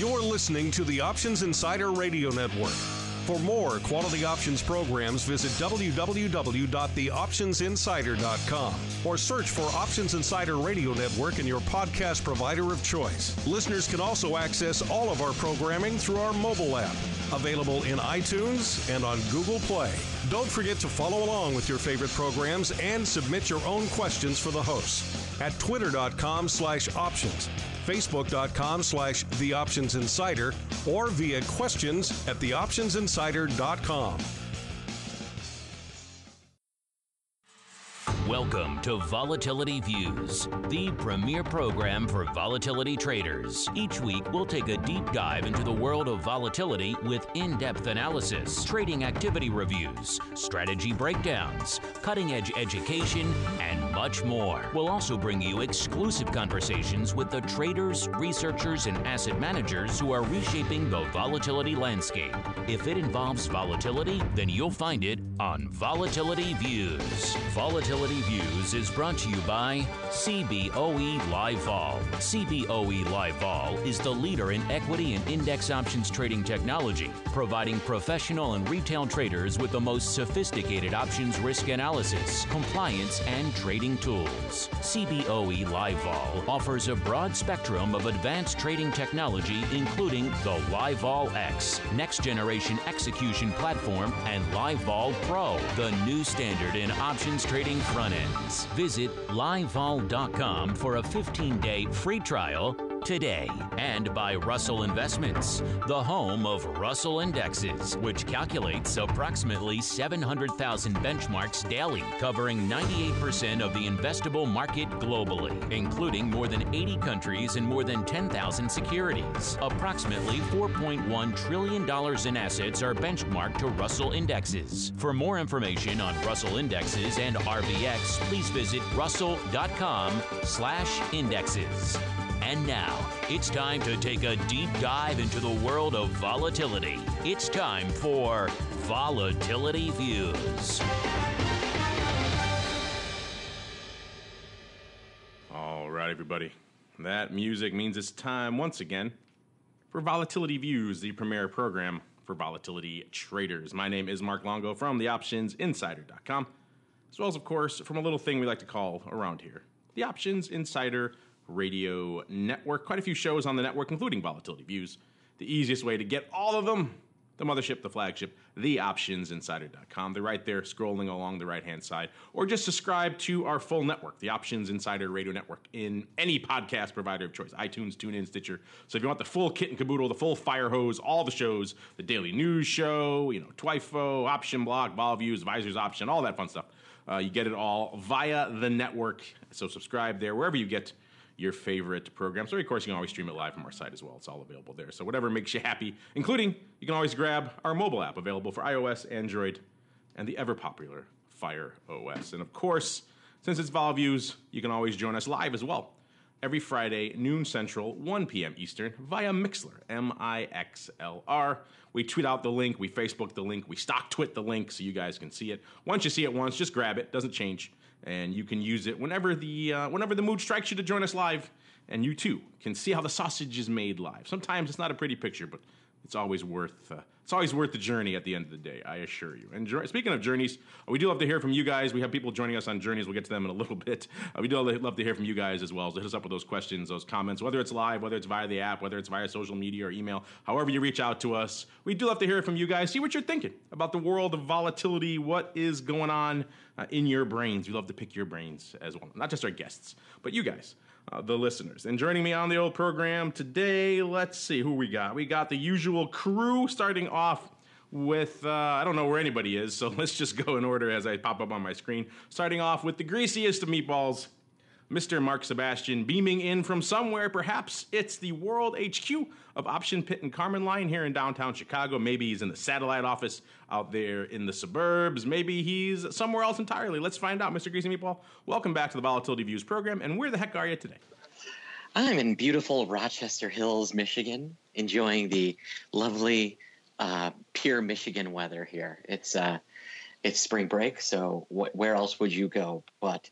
You're listening to the Options Insider Radio Network. For more quality options programs, visit www.theoptionsinsider.com or search for Options Insider Radio Network in your podcast provider of choice. Listeners can also access all of our programming through our mobile app, available in iTunes and on Google Play. Don't forget to follow along with your favorite programs and submit your own questions for the hosts at twitter.com slash options facebook.com slash The Options Insider, or via questions at theoptionsinsider.com. Welcome to Volatility Views, the premier program for volatility traders. Each week, we'll take a deep dive into the world of volatility with in depth analysis, trading activity reviews, strategy breakdowns, cutting edge education, and much more. We'll also bring you exclusive conversations with the traders, researchers, and asset managers who are reshaping the volatility landscape. If it involves volatility, then you'll find it on Volatility Views. Volatility Views is brought to you by CBOE Live Vol. CBOE Live Vol is the leader in equity and index options trading technology, providing professional and retail traders with the most sophisticated options risk analysis, compliance, and trading tools. CBOE Live Vol offers a broad spectrum of advanced trading technology, including the Live Vol X, next generation execution platform, and Live Vol Pro, the new standard in options trading front Visit livevol.com for a 15 day free trial today. And by Russell Investments, the home of Russell Indexes, which calculates approximately 700,000 benchmarks daily, covering 98% of the investable market globally, including more than 80 countries and more than 10,000 securities. Approximately $4.1 trillion in assets are benchmarked to Russell Indexes. For more information on Russell Indexes and RVX, please visit russell.com slash indexes. And now, it's time to take a deep dive into the world of volatility. It's time for Volatility Views. All right, everybody. That music means it's time once again for Volatility Views, the premier program for volatility traders. My name is Mark Longo from theoptionsinsider.com, as well as, of course, from a little thing we like to call around here the Options Insider Radio Network. Quite a few shows on the network, including Volatility Views. The easiest way to get all of them, the mothership, the flagship, the theoptionsinsider.com. They're right there scrolling along the right hand side. Or just subscribe to our full network, the Options Insider Radio Network, in any podcast provider of choice iTunes, TuneIn, Stitcher. So if you want the full kit and caboodle, the full fire hose, all the shows, the daily news show, you know, TWIFO, Option Block, Vol Views, Advisors Option, all that fun stuff. Uh, you get it all via the network. So subscribe there, wherever you get your favorite programs. Or, of course, you can always stream it live from our site as well. It's all available there. So, whatever makes you happy, including you can always grab our mobile app available for iOS, Android, and the ever popular Fire OS. And, of course, since it's Vol Views, you can always join us live as well. Every Friday, noon Central, 1 p.m. Eastern, via Mixlr, M I X L R. We tweet out the link, we Facebook the link, we stock twit the link so you guys can see it. Once you see it once, just grab it, doesn't change and you can use it whenever the uh, whenever the mood strikes you to join us live, and you too can see how the sausage is made live. Sometimes it's not a pretty picture, but it's always worth uh, it's always worth the journey at the end of the day. I assure you. And speaking of journeys, we do love to hear from you guys. We have people joining us on journeys. We'll get to them in a little bit. Uh, we do love to hear from you guys as well. So hit us up with those questions, those comments, whether it's live, whether it's via the app, whether it's via social media or email. However you reach out to us, we do love to hear from you guys. See what you're thinking about the world of volatility. What is going on uh, in your brains? We love to pick your brains as well, not just our guests, but you guys uh, the listeners. And joining me on the old program today, let's see who we got. We got the usual crew starting off with, uh, I don't know where anybody is, so let's just go in order as I pop up on my screen. Starting off with the greasiest of meatballs, Mr. Mark Sebastian, beaming in from somewhere. Perhaps it's the World HQ of Option Pit and Carmen Line here in downtown Chicago. Maybe he's in the satellite office out there in the suburbs. Maybe he's somewhere else entirely. Let's find out. Mr. Greasy Meatball, welcome back to the Volatility Views program. And where the heck are you today? I'm in beautiful Rochester Hills, Michigan, enjoying the lovely uh, pure Michigan weather here. It's uh, it's spring break, so wh- where else would you go but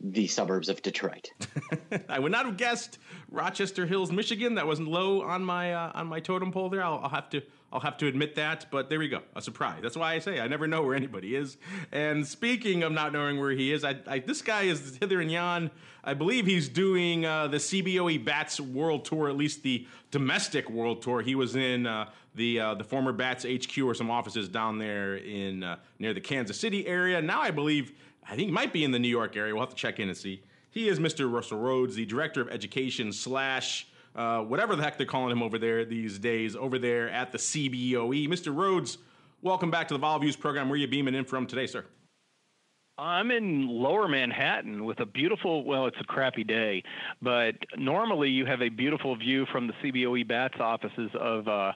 the suburbs of Detroit. I would not have guessed Rochester Hills, Michigan. That wasn't low on my uh, on my totem pole there. I'll, I'll, have to I'll have to admit that. But there we go, a surprise. That's why I say I never know where anybody is. And speaking of not knowing where he is, I, I this guy is hither and yon. I believe he's doing uh, the CBOE Bats World Tour, at least the domestic World Tour. He was in uh, the uh, the former Bats HQ or some offices down there in uh, near the Kansas City area. Now I believe I think might be in the New York area. We'll have to check in and see. He is Mr. Russell Rhodes, the director of education slash uh, whatever the heck they're calling him over there these days, over there at the CBOE. Mr. Rhodes, welcome back to the Vol Views program. Where are you beaming in from today, sir? I'm in lower Manhattan with a beautiful, well, it's a crappy day, but normally you have a beautiful view from the CBOE BATS offices of uh,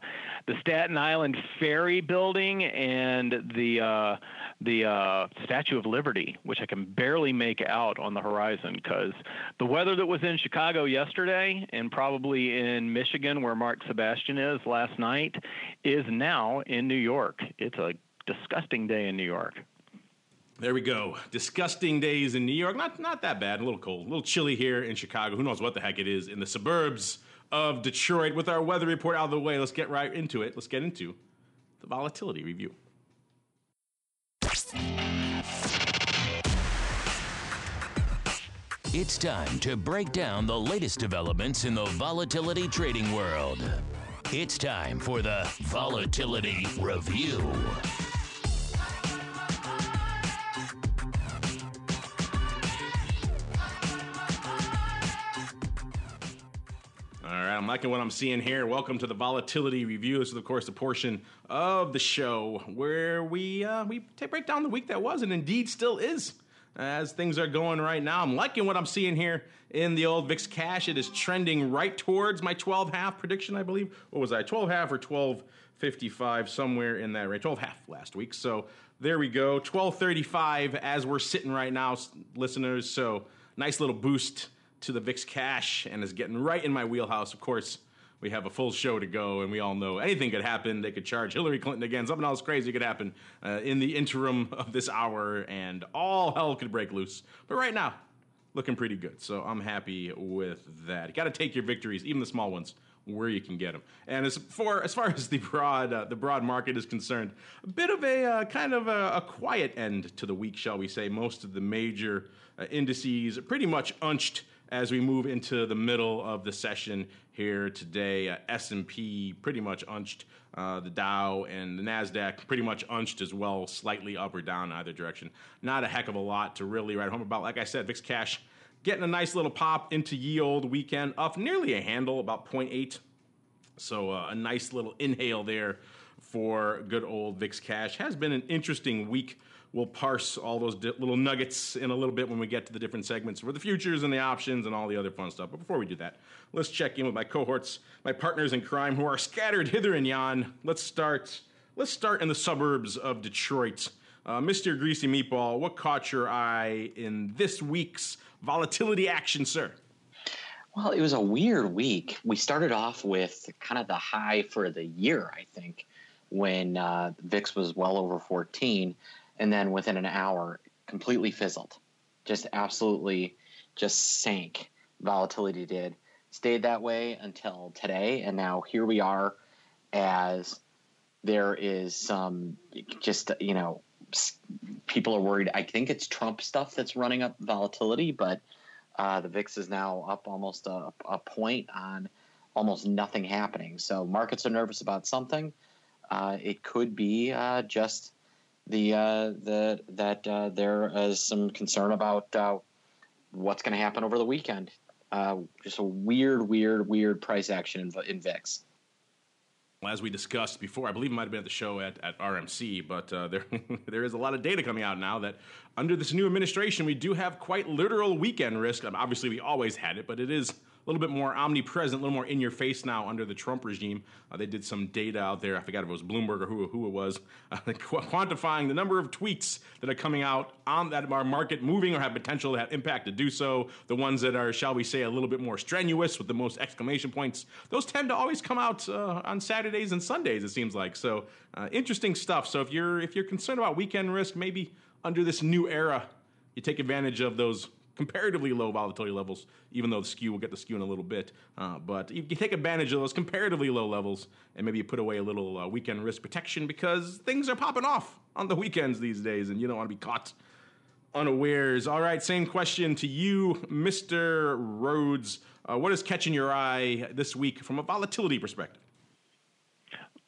the Staten Island Ferry building and the, uh, the uh, Statue of Liberty, which I can barely make out on the horizon because the weather that was in Chicago yesterday and probably in Michigan, where Mark Sebastian is last night, is now in New York. It's a disgusting day in New York. There we go. Disgusting days in New York. Not not that bad. A little cold. A little chilly here in Chicago. Who knows what the heck it is in the suburbs of Detroit. With our weather report out of the way, let's get right into it. Let's get into the volatility review. It's time to break down the latest developments in the volatility trading world. It's time for the Volatility Review. I'm liking what I'm seeing here. Welcome to the volatility review. This is, of course, the portion of the show where we uh, we take break down the week that was, and indeed still is, as things are going right now. I'm liking what I'm seeing here in the old VIX cash. It is trending right towards my 12 half prediction, I believe. What was I? 12 half or 1255, somewhere in that range. 12 half last week. So there we go. 1235 as we're sitting right now, listeners. So nice little boost to the VIX cash and is getting right in my wheelhouse. Of course, we have a full show to go, and we all know anything could happen. They could charge Hillary Clinton again. Something else crazy could happen uh, in the interim of this hour, and all hell could break loose. But right now, looking pretty good. So I'm happy with that. You got to take your victories, even the small ones, where you can get them. And as for as far as the broad uh, the broad market is concerned, a bit of a uh, kind of a, a, quiet end to the week, shall we say? Most of the major uh, indices pretty much unched as we move into the middle of the session here today. Uh, S&P pretty much unched. Uh, the Dow and the Nasdaq pretty much unched as well, slightly up or down either direction. Not a heck of a lot to really write home about. Like I said, VIX cash getting a nice little pop into yield weekend, up nearly a handle, about 0.8. So uh, a nice little inhale there for good old VIX cash. Has been an interesting week we'll parse all those di- little nuggets in a little bit when we get to the different segments for the futures and the options and all the other fun stuff. But before we do that, let's check in with my cohorts, my partners in crime who are scattered hither and yon. Let's start. Let's start in the suburbs of Detroit. Uh, Mr. Greasy Meatball, what caught your eye in this week's volatility action, sir? Well, it was a weird week. We started off with kind of the high for the year, I think, when uh, VIX was well over 14 and then within an hour completely fizzled. Just absolutely just sank. Volatility did. Stayed that way until today and now here we are as there is some just you know people are worried. I think it's trump stuff that's running up volatility but uh, the vix is now up almost a, a, point on almost nothing happening. So markets are nervous about something. Uh, it could be uh, just the uh, the that uh, there is some concern about uh, what's going to happen over the weekend. Uh, just a weird, weird, weird price action in, in VIX. As we discussed before, I believe it might have been at the show at, at RMC, but uh, there there is a lot of data coming out now that under this new administration, we do have quite literal weekend risk. obviously, we always had it, but it is little bit more omnipresent, a little more in your face now under the Trump regime. Uh, they did some data out there. I forgot if it was Bloomberg or who, who it was, uh, quantifying the number of tweets that are coming out on that are market moving or have potential to have impact to do so. The ones that are, shall we say, a little bit more strenuous with the most exclamation points, those tend to always come out uh, on Saturdays and Sundays. It seems like so uh, interesting stuff. So if you're if you're concerned about weekend risk, maybe under this new era, you take advantage of those comparatively low volatility levels, even though the skew will get the skew in a little bit. Uh, but you, you, take advantage of those comparatively low levels, and maybe put away a little uh, weekend risk protection because things are popping off on the weekends these days, and you don't want to be caught unawares. All right, same question to you, Mr. Rhodes. Uh, what is catching your eye this week from a volatility perspective?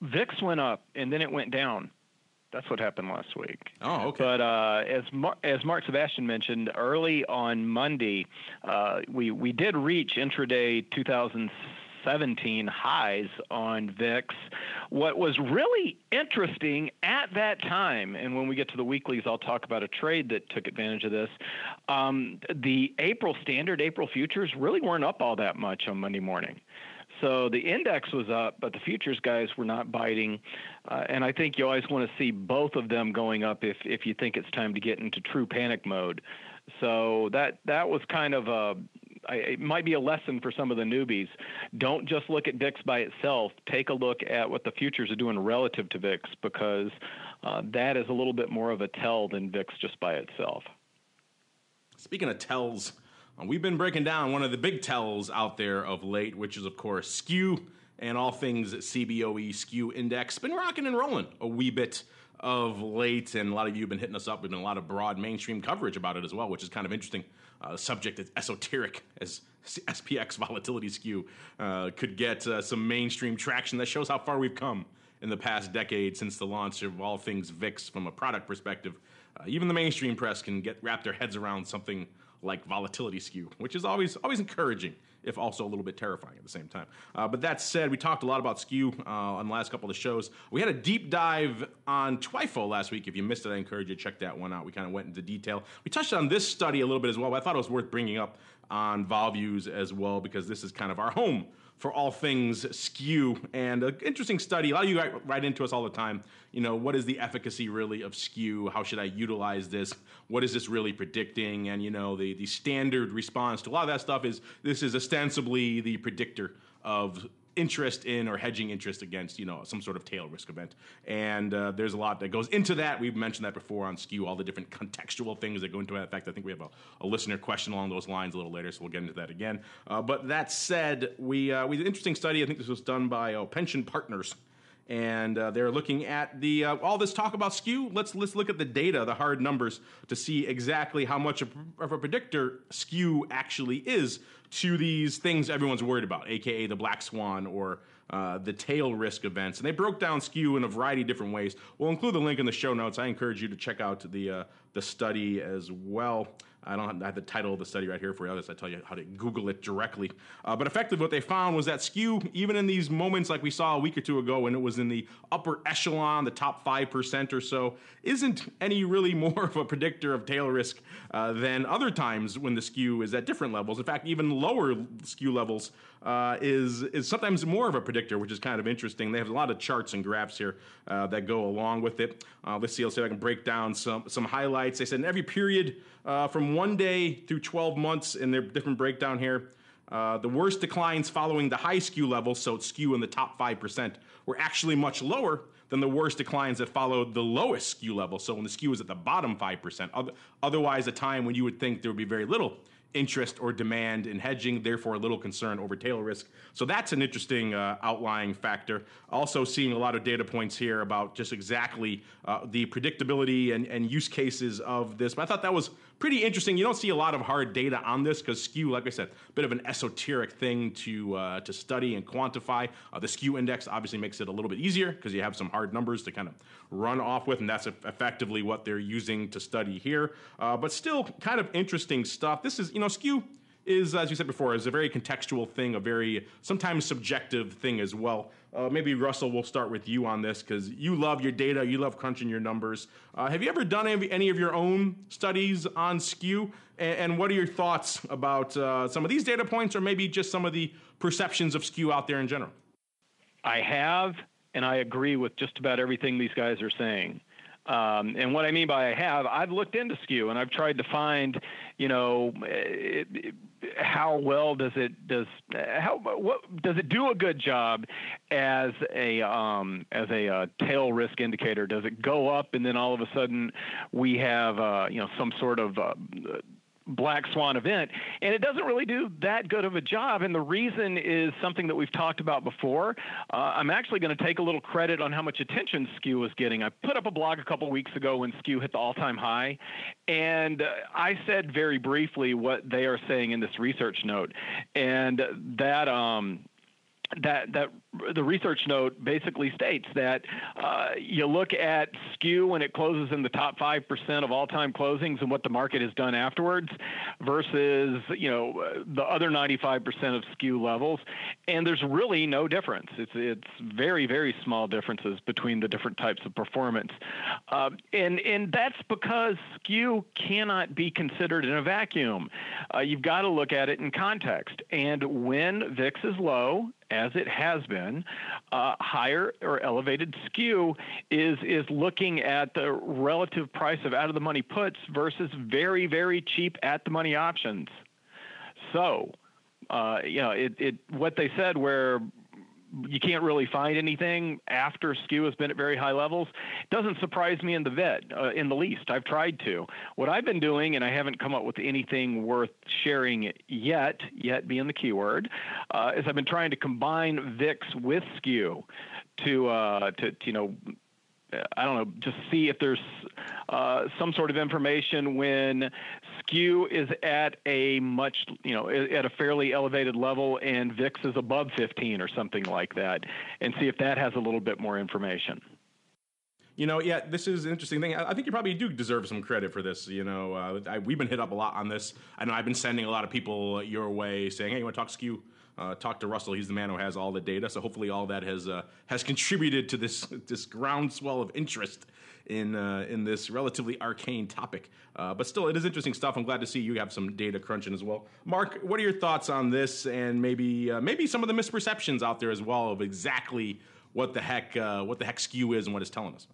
VIX went up and then it went down. That's what happened last week. Oh, okay. But uh, as Mar- as Mark Sebastian mentioned early on Monday, uh, we we did reach intraday 2017 highs on VIX. What was really interesting at that time, and when we get to the weeklies, I'll talk about a trade that took advantage of this. Um, the April standard, April futures really weren't up all that much on Monday morning. So the index was up, but the futures guys were not biting. Uh, and I think you always want to see both of them going up if, if you think it's time to get into true panic mode. So that that was kind of a it might be a lesson for some of the newbies. Don't just look at VIX by itself. Take a look at what the futures are doing relative to VIX because uh, that is a little bit more of a tell than VIX just by itself. Speaking of tells, we've been breaking down one of the big tells out there of late, which is, of course, skew and all things CBOE skew index. Been rocking and rolling a wee bit of late, and a lot of you have been hitting us up with a lot of broad mainstream coverage about it as well, which is kind of interesting. Uh, subject is esoteric as SPX volatility skew uh, could get uh, some mainstream traction that shows how far we've come in the past decade since the launch of all things VIX from a product perspective. Uh, even the mainstream press can get wrap their heads around something like volatility skew, which is always always encouraging, if also a little bit terrifying at the same time. Uh, but that said, we talked a lot about skew uh, on the last couple of shows. We had a deep dive on TWIFO last week. If you missed it, I encourage you to check that one out. We kind of went into detail. We touched on this study a little bit as well, but I thought it was worth bringing up on VolViews as well because this is kind of our home for all things skew. And an interesting study. A lot of you write, write into us all the time. You know, what is the efficacy really of skew? How should I utilize this? What is this really predicting? And you know, the the standard response to a lot of that stuff is this is ostensibly the predictor of interest in or hedging interest against, you know, some sort of tail risk event. And uh, there's a lot that goes into that. We've mentioned that before on Skew, all the different contextual things that go into it. In fact, I think we have a, a listener question along those lines a little later, so we'll get into that again. Uh, but that said, we uh, we an interesting study. I think this was done by uh, Pension Partners and uh, they're looking at the uh, all this talk about skew. Let's let's look at the data, the hard numbers, to see exactly how much of a predictor skew actually is to these things everyone's worried about, aka the black swan or uh, the tail risk events. And they broke down skew in a variety of different ways. We'll include the link in the show notes. I encourage you to check out the uh, the study as well. I don't have the title of the study right here for you. Others, I tell you how to Google it directly. Uh, but effectively, what they found was that skew, even in these moments like we saw a week or two ago when it was in the upper echelon, the top 5% or so, isn't any really more of a predictor of tail risk uh, than other times when the skew is at different levels. In fact, even lower skew levels uh, is, is sometimes more of a predictor, which is kind of interesting. They have a lot of charts and graphs here uh, that go along with it. Uh, let's see, let's see if I can break down some, some highlights. They said in every period, uh, from one day through 12 months in their different breakdown here. Uh, the worst declines following the high skew level, so skew in the top 5%, were actually much lower than the worst declines that followed the lowest skew level. So when the skew was at the bottom 5%, otherwise, a time when you would think there would be very little interest or demand in hedging, therefore a little concern over tail risk. So that's an interesting uh, outlying factor. Also, seeing a lot of data points here about just exactly uh, the predictability and, and use cases of this. But I thought that was pretty interesting. You don't see a lot of hard data on this because skew, like I said, a bit of an esoteric thing to uh, to study and quantify. Uh, the skew index obviously makes it a little bit easier because you have some hard numbers to kind of run off with, and that's effectively what they're using to study here. Uh, but still, kind of interesting stuff. This is, you know, skew is, as you said before, is a very contextual thing, a very sometimes subjective thing as well. Uh, maybe Russell, we'll start with you on this because you love your data, you love crunching your numbers. Uh, have you ever done any, any, of your own studies on skew? And, and what are your thoughts about uh, some of these data points, or maybe just some of the perceptions of skew out there in general? I have, and I agree with just about everything these guys are saying. Um, and what I mean by I have, I've looked into skew and I've tried to find, you know, it, it, how well does it does how what does it do a good job as a um, as a uh, tail risk indicator? Does it go up and then all of a sudden we have uh, you know some sort of uh, black swan event and it doesn't really do that good of a job. And the reason is something that we've talked about before. Uh, i'm actually going to take a little credit on how much attention skew was getting. I put up a blog a couple weeks ago when skew hit the all-time high and uh, i said very briefly what they are saying in this research note. And that um, that that the research note basically states that uh, you look at skew when it closes in the top five percent of all-time closings and what the market has done afterwards, versus you know the other 95 percent of skew levels, and there's really no difference. It's it's very very small differences between the different types of performance, uh, and and that's because skew cannot be considered in a vacuum. Uh, you've got to look at it in context, and when VIX is low as it has been, uh, higher or elevated skew is is looking at the relative price of out of the money puts versus very very cheap at the money options. So, uh, you know, it, it what they said where you can't really find anything after skew has been at very high levels. Doesn't surprise me in the vet uh, in the least. I've tried to. What I've been doing, and I haven't come up with anything worth sharing yet, yet being the keyword, uh, is I've been trying to combine VIX with skew to, uh, to, to you know I don't know, just see if there's uh, some sort of information when skew is at a much, you know, at a fairly elevated level and VIX is above 15 or something like that, and see if that has a little bit more information. You know, yeah, this is an interesting thing. I think you probably do deserve some credit for this. You know, uh, I, we've been hit up a lot on this. I know I've been sending a lot of people your way saying, "Hey, you want to talk skew?" Uh, talk to Russell. He's the man who has all the data. So hopefully, all that has uh, has contributed to this this groundswell of interest in uh, in this relatively arcane topic. Uh, but still, it is interesting stuff. I'm glad to see you have some data crunching as well. Mark, what are your thoughts on this, and maybe uh, maybe some of the misperceptions out there as well of exactly what the heck uh, what the heck skew is and what it's telling us?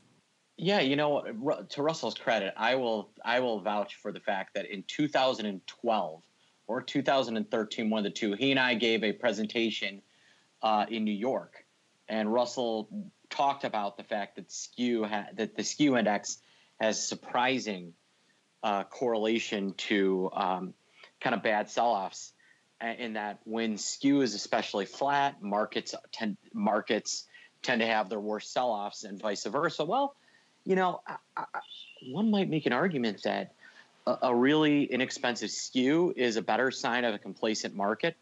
Yeah, you know, to Russell's credit, I will I will vouch for the fact that in 2012 or 2013, one of the two. He and I gave a presentation uh, in New York, and Russell talked about the fact that skew ha- that the skew index has surprising uh, correlation to um, kind of bad sell-offs. In that, when skew is especially flat, markets tend markets tend to have their worst sell-offs, and vice versa. Well, you know, I, I, one might make an argument that a, really inexpensive skew is a better sign of a complacent market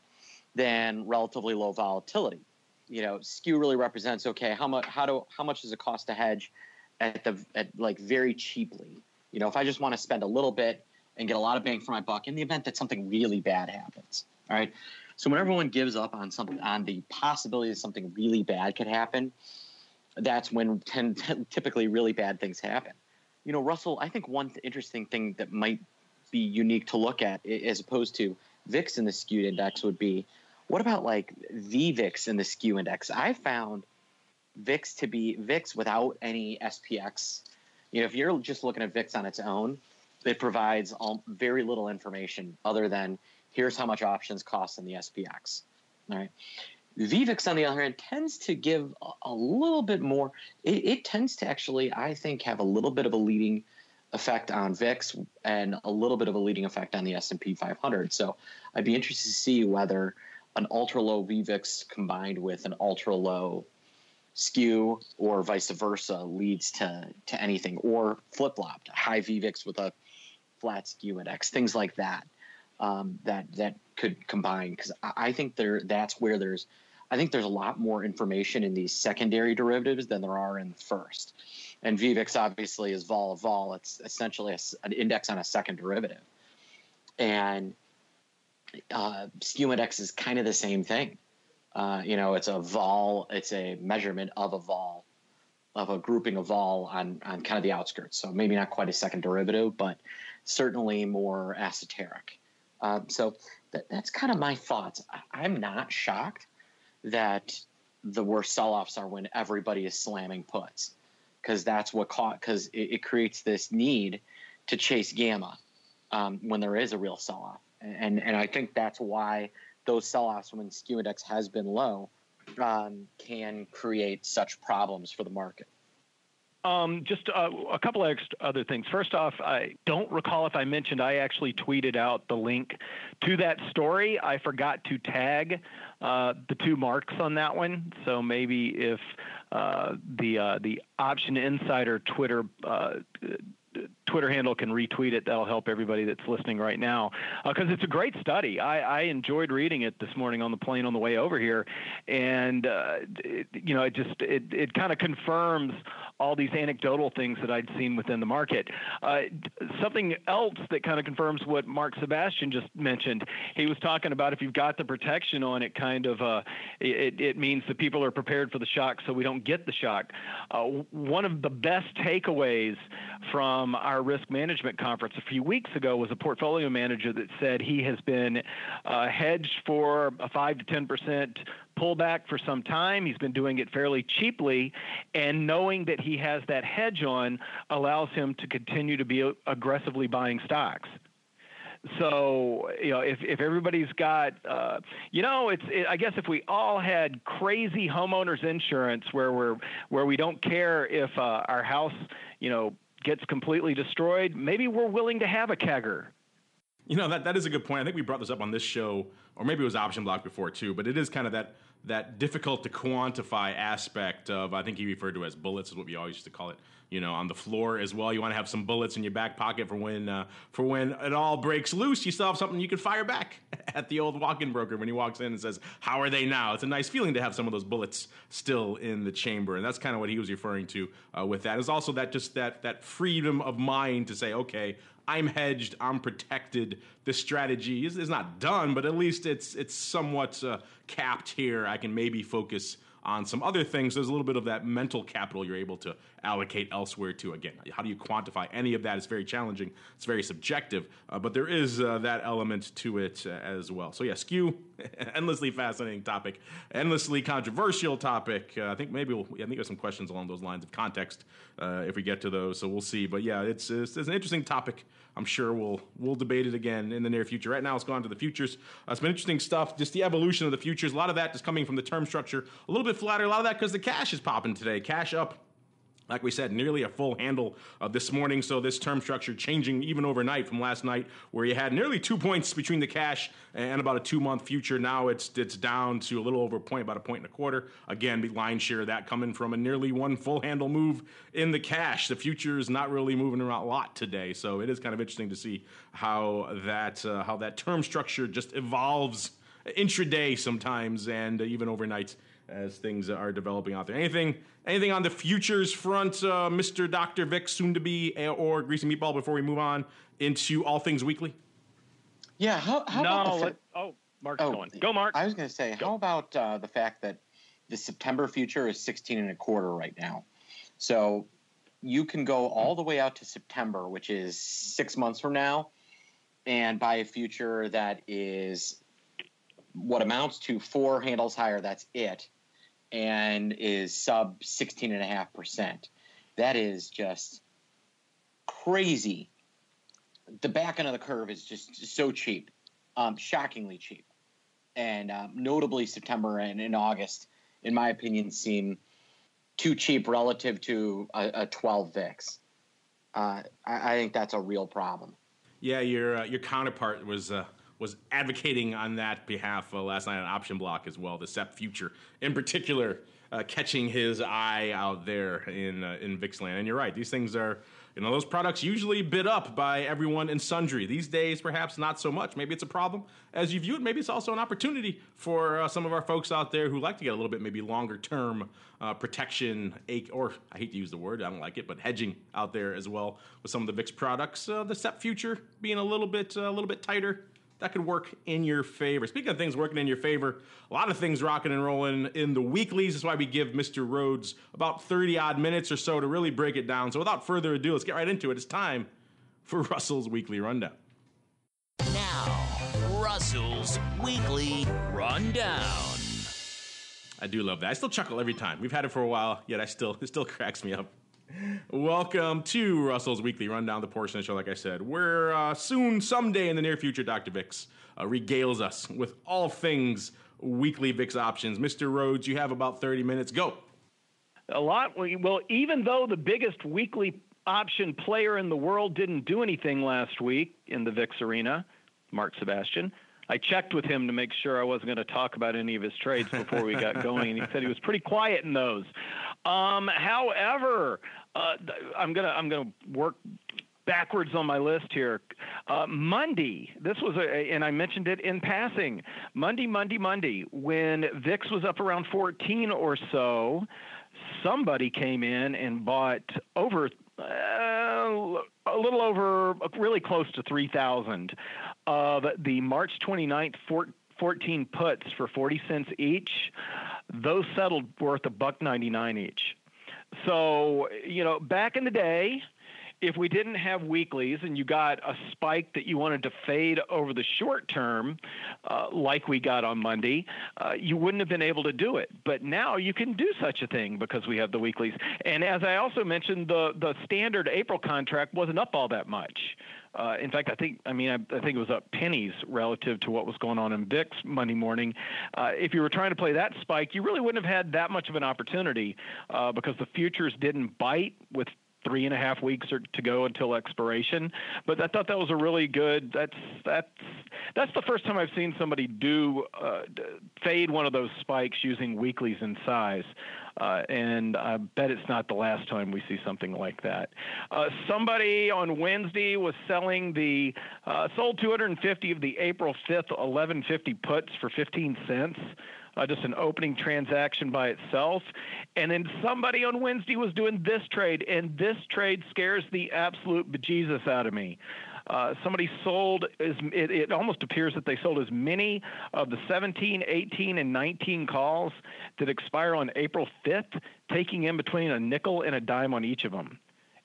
than relatively low volatility. You know, skew really represents okay, how much how do how much does it cost to hedge at the at like very cheaply? You know, if I just want to spend a little bit and get a lot of bang for my buck in the event that something really bad happens. All right. So when everyone gives up on something on the possibility that something really bad could happen, that's when ten, typically really bad things happen you know, Russell, I think one interesting thing that might be unique to look at as opposed to VIX in the skewed index would be what about like the VIX in the skew index? I found VIX to be VIX without any SPX. You know, if you're just looking at VIX on its own, it provides all, very little information other than here's how much options cost in the SPX. All right. VVIX, on the other hand, tends to give a, a little bit more. It, it, tends to actually, I think, have a little bit of a leading effect on VIX and a little bit of a leading effect on the S&P 500. So I'd be interested to see whether an ultra low VIX combined with an ultra low skew or vice versa leads to to anything or flip flopped high VIX with a flat skew index, things like that. Um, that that could combine because I, I think there that's where there's I think there's a lot more information in these secondary derivatives than there are in the first. And VVIX obviously is vol of vol. It's essentially a, an index on a second derivative. And uh, skew index is kind of the same thing. Uh, you know, it's a vol, it's a measurement of a vol, of a grouping of vol on, on kind of the outskirts. So maybe not quite a second derivative, but certainly more esoteric. Uh, so that, that's kind of my thoughts. I, I'm not shocked that the worst sell-offs are when everybody is slamming puts because that's what caught because it, it, creates this need to chase gamma um, when there is a real sell-off and and I think that's why those sell-offs when skew index has been low um, can create such problems for the market. Um, just uh, a couple of other things. First off, I don't recall if I mentioned I actually tweeted out the link to that story. I forgot to tag uh, the two marks on that one, so maybe if uh, the uh, the Option Insider Twitter uh, Twitter handle can retweet it. That'll help everybody that's listening right now because uh, it's a great study. I, I, enjoyed reading it this morning on the plane on the way over here, and uh, it, you know, it just it it kind of confirms all these anecdotal things that I'd seen within the market. Uh, something else that kind of confirms what Mark Sebastian just mentioned. He was talking about if you've got the protection on it, kind of uh, it, it means that people are prepared for the shock, so we don't get the shock. Uh, one of the best takeaways from our risk management conference a few weeks ago was a portfolio manager that said he has been uh, hedged for a five to ten percent pullback for some time. He's been doing it fairly cheaply, and knowing that he has that hedge on allows him to continue to be aggressively buying stocks. So you know, if if everybody's got, uh, you know, it's it, I guess if we all had crazy homeowners insurance where we're where we don't care if uh, our house, you know, gets completely destroyed, maybe we're willing to have a kegger. You know that that is a good point. I think we brought this up on this show, or maybe it was Option Block before too. But it is kind of that that difficult to quantify aspect of I think he referred to as bullets is what we always used to call it. You know, on the floor as well. You want to have some bullets in your back pocket for when uh, for when it all breaks loose. You still have something you can fire back at the old walk-in broker when he walks in and says, "How are they now?" It's a nice feeling to have some of those bullets still in the chamber, and that's kind of what he was referring to uh, with that. Is also that just that that freedom of mind to say, "Okay, I'm hedged, I'm protected. The strategy is, is not done, but at least it's it's somewhat uh, capped here. I can maybe focus on some other things. There's a little bit of that mental capital you're able to allocate elsewhere to. Again, how do you quantify any of that? It's very challenging. It's very subjective, uh, but there is uh, that element to it uh, as well. So yeah, skew, endlessly fascinating topic, endlessly controversial topic. Uh, I think maybe we'll, I think there's some questions along those lines of context uh, if we get to those. So we'll see. But yeah, it's, it's, it's an interesting topic. I'm sure we'll we'll debate it again in the near future. Right now, it's gone to the futures. Uh, been interesting stuff. Just the evolution of the futures. A lot of that is coming from the term structure. A little bit flatter. A lot of that because the cash is popping today. Cash up like we said, nearly a full handle uh, this morning. So this term structure changing even overnight from last night, where you had nearly two points between the cash and about a two-month future. Now it's it's down to a little over a point, about a point and a quarter. Again, line share of that coming from a nearly one full handle move in the cash. The future is not really moving around a lot today, so it is kind of interesting to see how that uh, how that term structure just evolves intraday sometimes and uh, even overnight as things are developing out there. Anything, anything on the futures front, uh, Mr. Doctor Vix, soon to be, uh, or Greasy Meatball, before we move on into all things weekly? Yeah. How, how no, about the let, oh, Mark's oh, going. Go, Mark. I was going to say, Go. how about uh, the fact that the September future is 16 and a quarter right now? So you can go all the way out to September, which is six months from now, and buy a future that is what amounts to four handles higher. That's it and is sub 16.5%. That is just crazy. The back end of the curve is just so cheap, um, shockingly cheap. And um, notably, September and, in August, in my opinion, seem too cheap relative to a, a 12 VIX. Uh, I, I, think that's a real problem. Yeah, your uh, your counterpart was uh, was advocating on that behalf uh, last night on Option Block as well. The SEP future, in particular, uh, catching his eye out there in uh, in Vixland. And you're right; these things are, you know, those products usually bid up by everyone in sundry. These days, perhaps not so much. Maybe it's a problem as you view it. Maybe it's also an opportunity for uh, some of our folks out there who like to get a little bit maybe longer term uh, protection, or I hate to use the word, I don't like it, but hedging out there as well with some of the VIX products. Uh, the SEP future being a little bit a little bit tighter that could work in your favor. Speaking of things working in your favor, a lot of things rocking and rolling in the weeklies. That's why we give Mr. Rhodes about 30 odd minutes or so to really break it down. So without further ado, let's get right into it. It's time for Russell's Weekly Rundown. Now, Russell's Weekly Rundown. I do love that. I still chuckle every time. We've had it for a while, yet I still it still cracks me up. Welcome to Russell's Weekly Rundown, the portion of the show, like I said, where uh, soon, someday in the near future, Dr. Vix uh, regales us with all things weekly VIX options. Mr. Rhodes, you have about 30 minutes. Go. a lot. Well, even though the biggest weekly option player in the world didn't do anything last week in the VIX arena, Mark Sebastian. I checked with him to make sure I wasn't going to talk about any of his trades before we got going, and he said he was pretty quiet in those. Um, however, uh, I'm gonna I'm gonna work backwards on my list here. Uh, Monday, this was a, and I mentioned it in passing. Monday, Monday, Monday, when VIX was up around 14 or so, somebody came in and bought over uh, a little over, really close to 3,000 of the March 29th 14 puts for 40 cents each. Those settled worth a buck 99 each. So, you know, back in the day, if we didn't have weeklies and you got a spike that you wanted to fade over the short term, uh, like we got on Monday, uh, you wouldn't have been able to do it. But now you can do such a thing because we have the weeklies. And as I also mentioned, the the standard April contract wasn't up all that much. Uh, in fact, I think I mean I, I, think it was up pennies relative to what was going on in VIX Monday morning. Uh, if you were trying to play that spike, you really wouldn't have had that much of an opportunity uh, because the futures didn't bite with three and a half weeks to go until expiration. But I thought that was a really good. That's that's that's the first time I've seen somebody do uh, fade one of those spikes using weeklies in size. Uh, and I bet it's not the last time we see something like that. Uh, somebody on Wednesday was selling the uh, sold 250 of the April 5th 1150 puts for 15 cents uh, just an opening transaction by itself. And then somebody on Wednesday was doing this trade, and this trade scares the absolute bejesus out of me. Uh, somebody sold as it, it, almost appears that they sold as many of the 17, 18, and 19 calls that expire on April 5th, taking in between a nickel and a dime on each of them.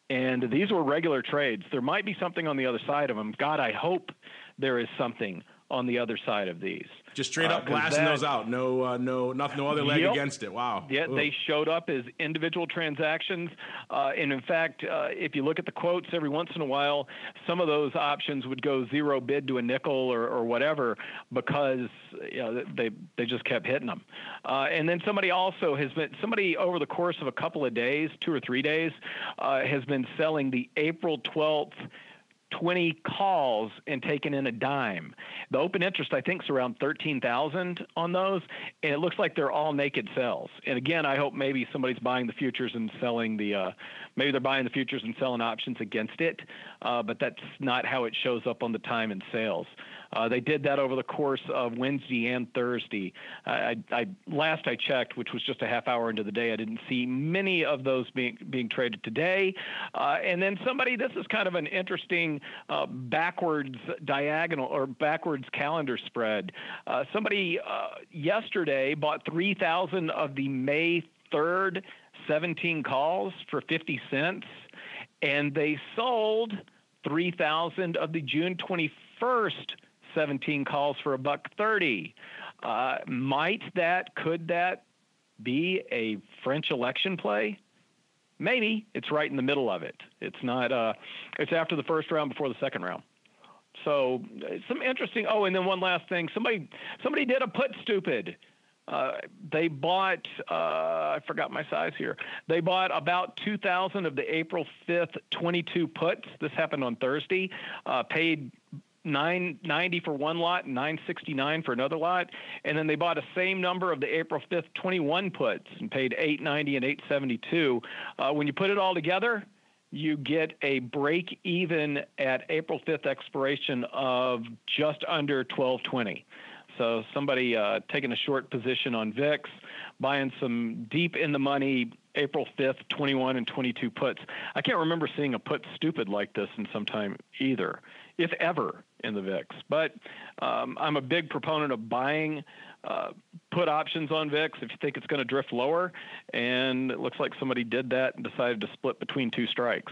And these were regular trades. There might be something on the other side of them. God, I hope there is something on the other side of these. Just straight up uh, blasting that, those out. No, uh, no, nothing, no other leg yep. against it. Wow. Yeah, Ooh. they showed up as individual transactions, uh, and in fact, uh, if you look at the quotes, every once in a while, some of those options would go zero bid to a nickel or, or whatever because you know, they they just kept hitting them. Uh, and then somebody also has been somebody over the course of a couple of days, two or three days, uh, has been selling the April twelfth 20 calls and taken in a dime. The open interest, I think, is around 13,000 on those, and it looks like they're all naked sells. And again, I hope maybe somebody's buying the futures and selling the, uh, maybe they're buying the futures and selling options against it, uh, but that's not how it shows up on the time and sales. Uh, they did that over the course of Wednesday and Thursday. I, I, last I checked, which was just a half hour into the day, I didn't see many of those being being traded today. Uh, and then somebody, this is kind of an interesting uh, backwards diagonal or backwards calendar spread. Uh, somebody uh, yesterday bought 3,000 of the May 3rd 17 calls for 50 cents, and they sold 3,000 of the June 21st 17 calls for a buck 30. Uh, might that, could that be a French election play? Maybe it's right in the middle of it. It's not. Uh, it's after the first round, before the second round. So some interesting. Oh, and then one last thing. Somebody somebody did a put stupid. Uh, they bought. Uh, I forgot my size here. They bought about 2,000 of the April 5th 22 puts. This happened on Thursday. Uh, paid 990 for one lot and 969 for another lot. And then they bought a same number of the april 5th 21 puts and paid 890 and 872 uh, when you put it all together you get a break even at april 5th expiration of just under 1220 so somebody uh, taking a short position on vix buying some deep in the money April 5th, 21 and 22 puts. I can't remember seeing a put stupid like this in some time either if ever, in the VIX. But um, I'm a big proponent of buying uh, put options on VIX if you think it's going to drift lower. And it looks like somebody did that and decided to split between two strikes.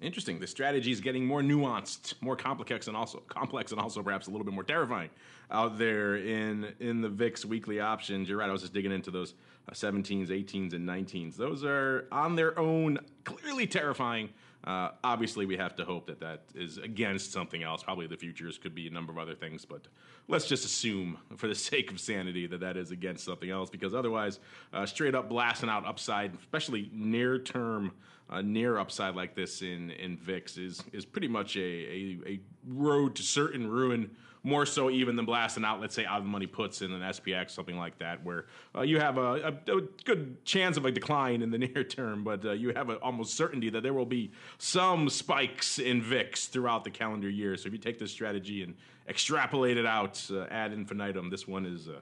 Interesting. The strategy is getting more nuanced, more complex, and also complex, and also perhaps a little bit more terrifying out there in in the VIX weekly options. You're right. I was just digging into those uh, 17s, 18s, and 19s. Those are on their own clearly terrifying Uh, obviously, we have to hope that that is against something else. Probably the futures could be a number of other things, but let's just assume, for the sake of sanity, that that is against something else, because otherwise, uh, straight up blasting out upside, especially near term, uh, near upside like this in in VIX is is pretty much a, a, a road to certain ruin more so even than blasting out, let's say, out of the money puts in an SPX, something like that, where uh, you have a, a, a, good chance of a decline in the near term, but uh, you have almost certainty that there will be some spikes in VIX throughout the calendar year. So if you take this strategy and extrapolate it out uh, ad infinitum, this one is a,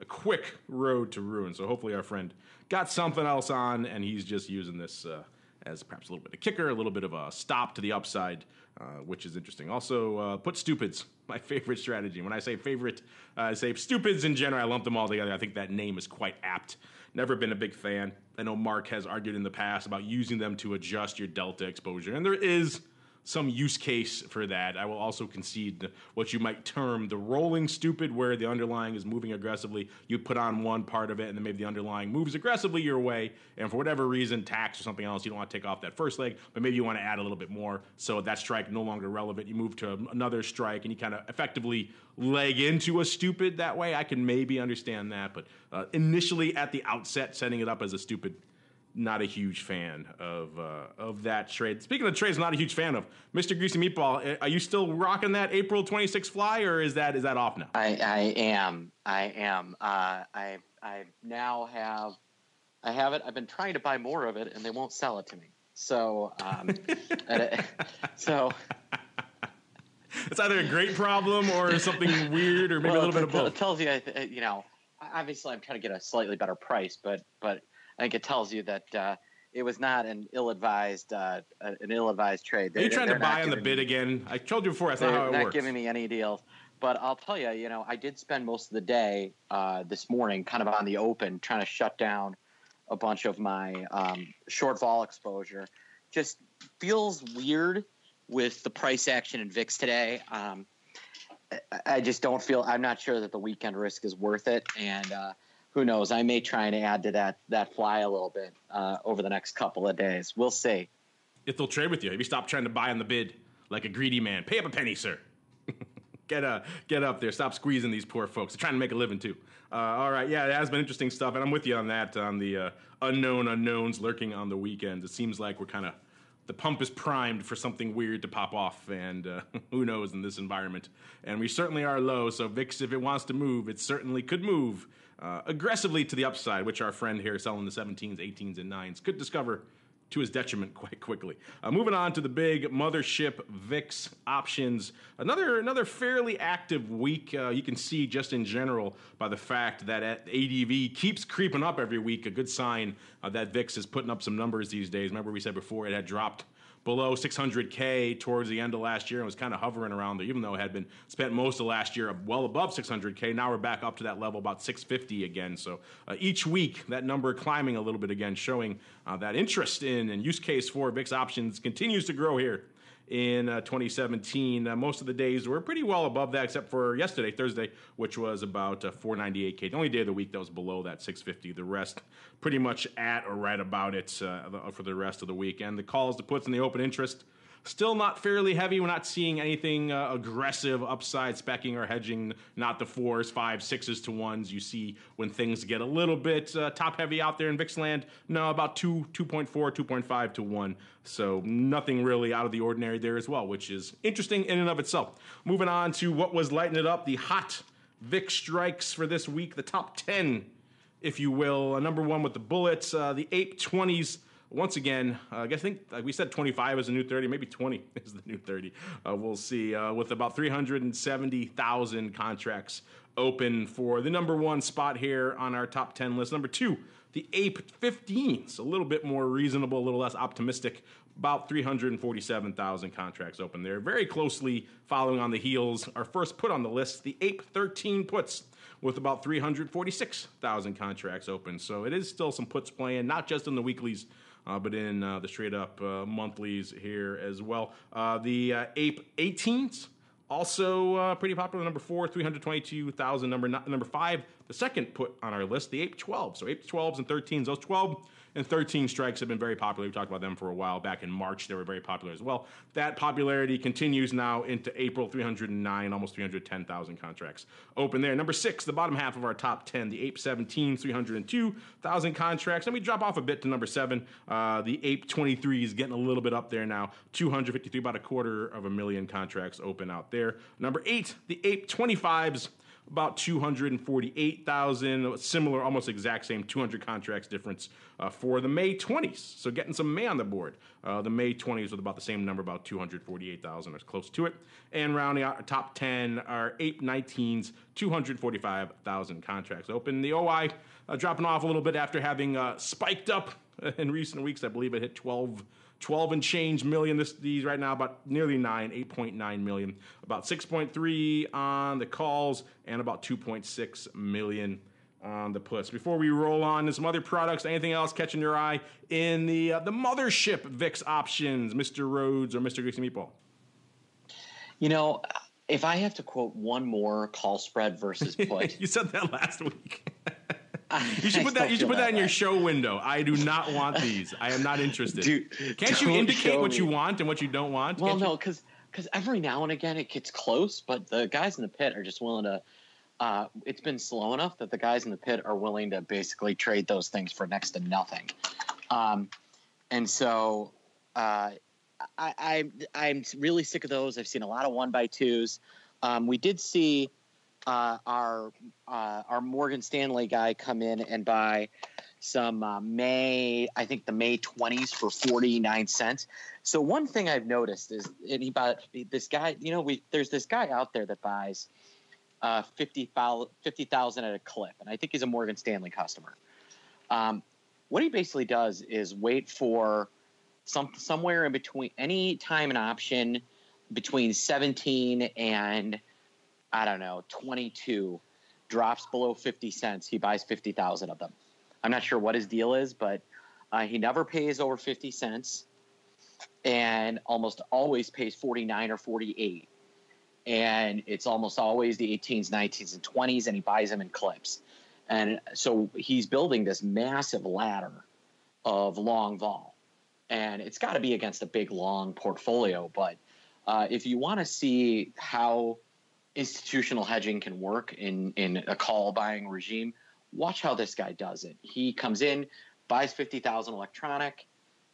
a quick road to ruin. So hopefully our friend got something else on, and he's just using this uh, as perhaps a little bit of kicker, a little bit of a stop to the upside, uh, which is interesting. Also, uh, put stupids, my favorite strategy. When I say favorite, uh, I say stupids in general. I lump them all together. I think that name is quite apt. Never been a big fan. I know Mark has argued in the past about using them to adjust your delta exposure, and there is some use case for that. I will also concede what you might term the rolling stupid, where the underlying is moving aggressively. You put on one part of it, and then maybe the underlying moves aggressively your way, and for whatever reason, tax or something else, you don't want to take off that first leg, but maybe you want to add a little bit more. So that strike no longer relevant. You move to another strike, and you kind of effectively leg into a stupid that way. I can maybe understand that, but uh, initially at the outset, setting it up as a stupid not a huge fan of uh, of that trade. Speaking of trades, not a huge fan of Mr. Greasy Meatball. Are you still rocking that April 26 fly, or is that is that off now? I, I am. I am. Uh, I I now have. I have it. I've been trying to buy more of it, and they won't sell it to me. So, um, so. It's either a great problem or something weird, or maybe well, a little bit of both. It tells you, you know, obviously I'm trying to get a slightly better price, but but I think it tells you that uh, it was not an ill-advised uh, an ill-advised trade. Are you trying to buy on the bid me, again? I told you before. That's not how it not works. giving me any deals. But I'll tell you, you know, I did spend most of the day uh, this morning kind of on the open, trying to shut down a bunch of my um, short vol exposure. Just feels weird with the price action in VIX today. Um, I just don't feel. I'm not sure that the weekend risk is worth it, and uh, who knows? I may try and add to that that fly a little bit uh, over the next couple of days. We'll see. If they'll trade with you, if you stop trying to buy on the bid like a greedy man, pay up a penny, sir. get uh, get up there. Stop squeezing these poor folks. They're trying to make a living too. Uh, all right, yeah, it has been interesting stuff, and I'm with you on that. On the uh, unknown unknowns lurking on the weekends, it seems like we're kind of the pump is primed for something weird to pop off, and uh, who knows in this environment. And we certainly are low, so VIX, if it wants to move, it certainly could move uh, aggressively to the upside, which our friend here selling the 17s, 18s, and 9s could discover to his detriment quite quickly. Uh, moving on to the big mothership VIX options. Another another fairly active week. Uh, you can see just in general by the fact that ADV keeps creeping up every week. A good sign uh, that VIX is putting up some numbers these days. Remember we said before it had dropped below 600K towards the end of last year and was kind of hovering around there, even though it had been spent most of last year well above 600K. Now we're back up to that level, about 650 again. So uh, each week, that number climbing a little bit again, showing uh, that interest in and use case for VIX options continues to grow here in uh, 2017. Uh, most of the days were pretty well above that, except for yesterday, Thursday, which was about uh, 498k. The only day of the week that was below that 650. The rest pretty much at or right about it uh, for the rest of the week. And the calls, the puts, and the open interest Still not fairly heavy. We're not seeing anything uh, aggressive upside specking or hedging, not the fours, fives, sixes to ones you see when things get a little bit uh, top heavy out there in VIXland. No, about 2, 2.4, 2.5 to 1. So nothing really out of the ordinary there as well, which is interesting in and of itself. Moving on to what was lighting it up, the hot VIX strikes for this week, the top 10, if you will. Uh, number one with the bullets, uh, the Ape 20s once again, uh, I think like we said 25 is the new 30, maybe 20 is the new 30. Uh, we'll see. Uh, with about 370,000 contracts open for the number one spot here on our top 10 list. Number two, the Ape 15s, a little bit more reasonable, a little less optimistic. About 347,000 contracts open there. Very closely following on the heels, our first put on the list, the Ape 13 puts with about 346,000 contracts open. So it is still some puts playing, not just in the weeklies, uh, but in uh, the straight up uh, monthlies here as well. Uh, the uh, Ape 18s. Also pretty popular. Number four, 322,000. Number number five, the second put on our list, the APE 12. So APE 12s and 13s, those 12 and 13 strikes have been very popular. We talked about them for a while. Back in March, they were very popular as well. That popularity continues now into April, 309, almost 310,000 contracts open there. Number six, the bottom half of our top 10, the APE 17, 302,000 contracts. And we drop off a bit to number seven. Uh, the APE 23 is getting a little bit up there now, 253, about a quarter of a million contracts open out there. Number eight, the APE 25s about 248,000, similar, almost exact same 200 contracts difference uh, for the May 20s. So getting some May on the board. Uh, the May 20s with about the same number, about 248,000 or close to it. And rounding out our top 10, are APE 19s, 245,000 contracts open. The OI uh, dropping off a little bit after having uh, spiked up in recent weeks. I believe it hit 12 12 and change million. This these right now about nearly nine, 8.9 million, about 6.3 on the calls, and about 2.6 million on the puts. Before we roll on to some other products, anything else catching your eye in the uh, the mothership VIX options, Mr. Rhodes or Mr. Greasy Meatball? You know, if I have to quote one more call spread versus put, you said that last week. you should put that. You should put that, in your show window. I do not want these. I am not interested. Dude, Can't you indicate what me. you want and what you don't want? Well, Can't no, because because every now and again it gets close, but the guys in the pit are just willing to. Uh, it's been slow enough that the guys in the pit are willing to basically trade those things for next to nothing, um, and so uh, I, I I'm really sick of those. I've seen a lot of one by twos. Um, we did see uh, our uh, our Morgan Stanley guy come in and buy some uh, May, I think the May 20s for 49 cents. So one thing I've noticed is, and he bought this guy, you know, we there's this guy out there that buys uh, 50,000 50, at a clip, and I think he's a Morgan Stanley customer. Um, what he basically does is wait for some somewhere in between any time an option between 17 and I don't know, 22 drops below 50 cents, he buys 50,000 of them. I'm not sure what his deal is, but uh, he never pays over 50 cents and almost always pays 49 or 48. And it's almost always the 18s, 19s, and 20s, and he buys them in clips. And so he's building this massive ladder of long vol. And it's got to be against a big, long portfolio. But uh, if you want to see how institutional hedging can work in in a call buying regime. Watch how this guy does it. He comes in, buys fifty thousand electronic,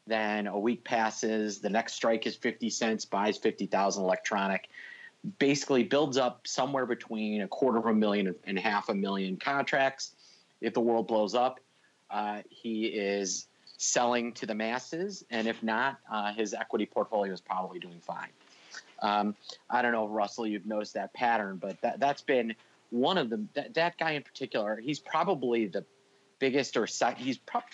then a week passes, the next strike is fifty cents, buys fifty thousand electronic, basically builds up somewhere between a quarter of a million and half a million contracts. If the world blows up, uh, he is selling to the masses, and if not, uh, his equity portfolio is probably doing fine. Um, I don't know, Russell, you've noticed that pattern, but that that's been one of the that, that guy in particular. He's probably the biggest or sec, he's probably.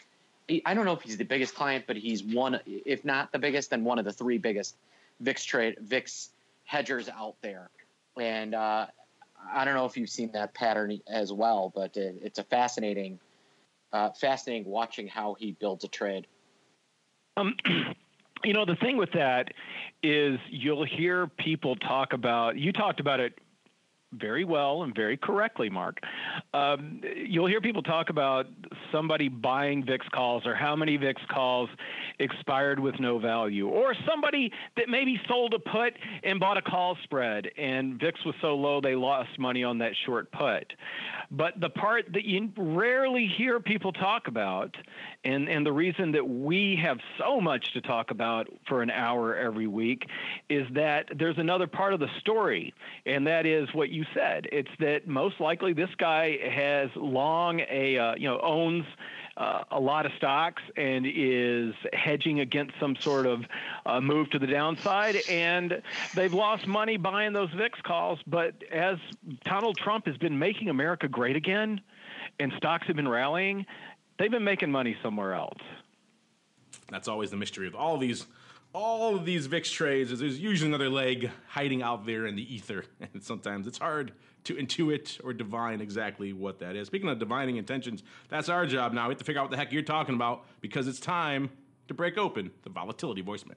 I don't know if he's the biggest client, but he's one, if not the biggest, then one of the three biggest VIX trade VIX hedgers out there. And uh, I don't know if you've seen that pattern as well, but it, it's a fascinating, uh, fascinating watching how he builds a trade. Um, you know, the thing with that is you'll hear people talk about, you talked about it very well and very correctly, Mark. Um, you'll hear people talk about somebody buying VIX calls or how many VIX calls expired with no value, or somebody that maybe sold a put and bought a call spread and VIX was so low they lost money on that short put. But the part that you rarely hear people talk about, and, and the reason that we have so much to talk about for an hour every week, is that there's another part of the story, and that is what you said. It's that most likely this guy has long a, uh, you know, owns uh, a lot of stocks and is hedging against some sort of uh, move to the downside. And they've lost money buying those VIX calls. But as Donald Trump has been making America great again and stocks have been rallying, they've been making money somewhere else. That's always the mystery of all these all of these VIX trades is there's usually another leg hiding out there in the ether, and sometimes it's hard to intuit or divine exactly what that is. Speaking of divining intentions, that's our job now. We have to figure out what the heck you're talking about because it's time to break open the volatility voicemail.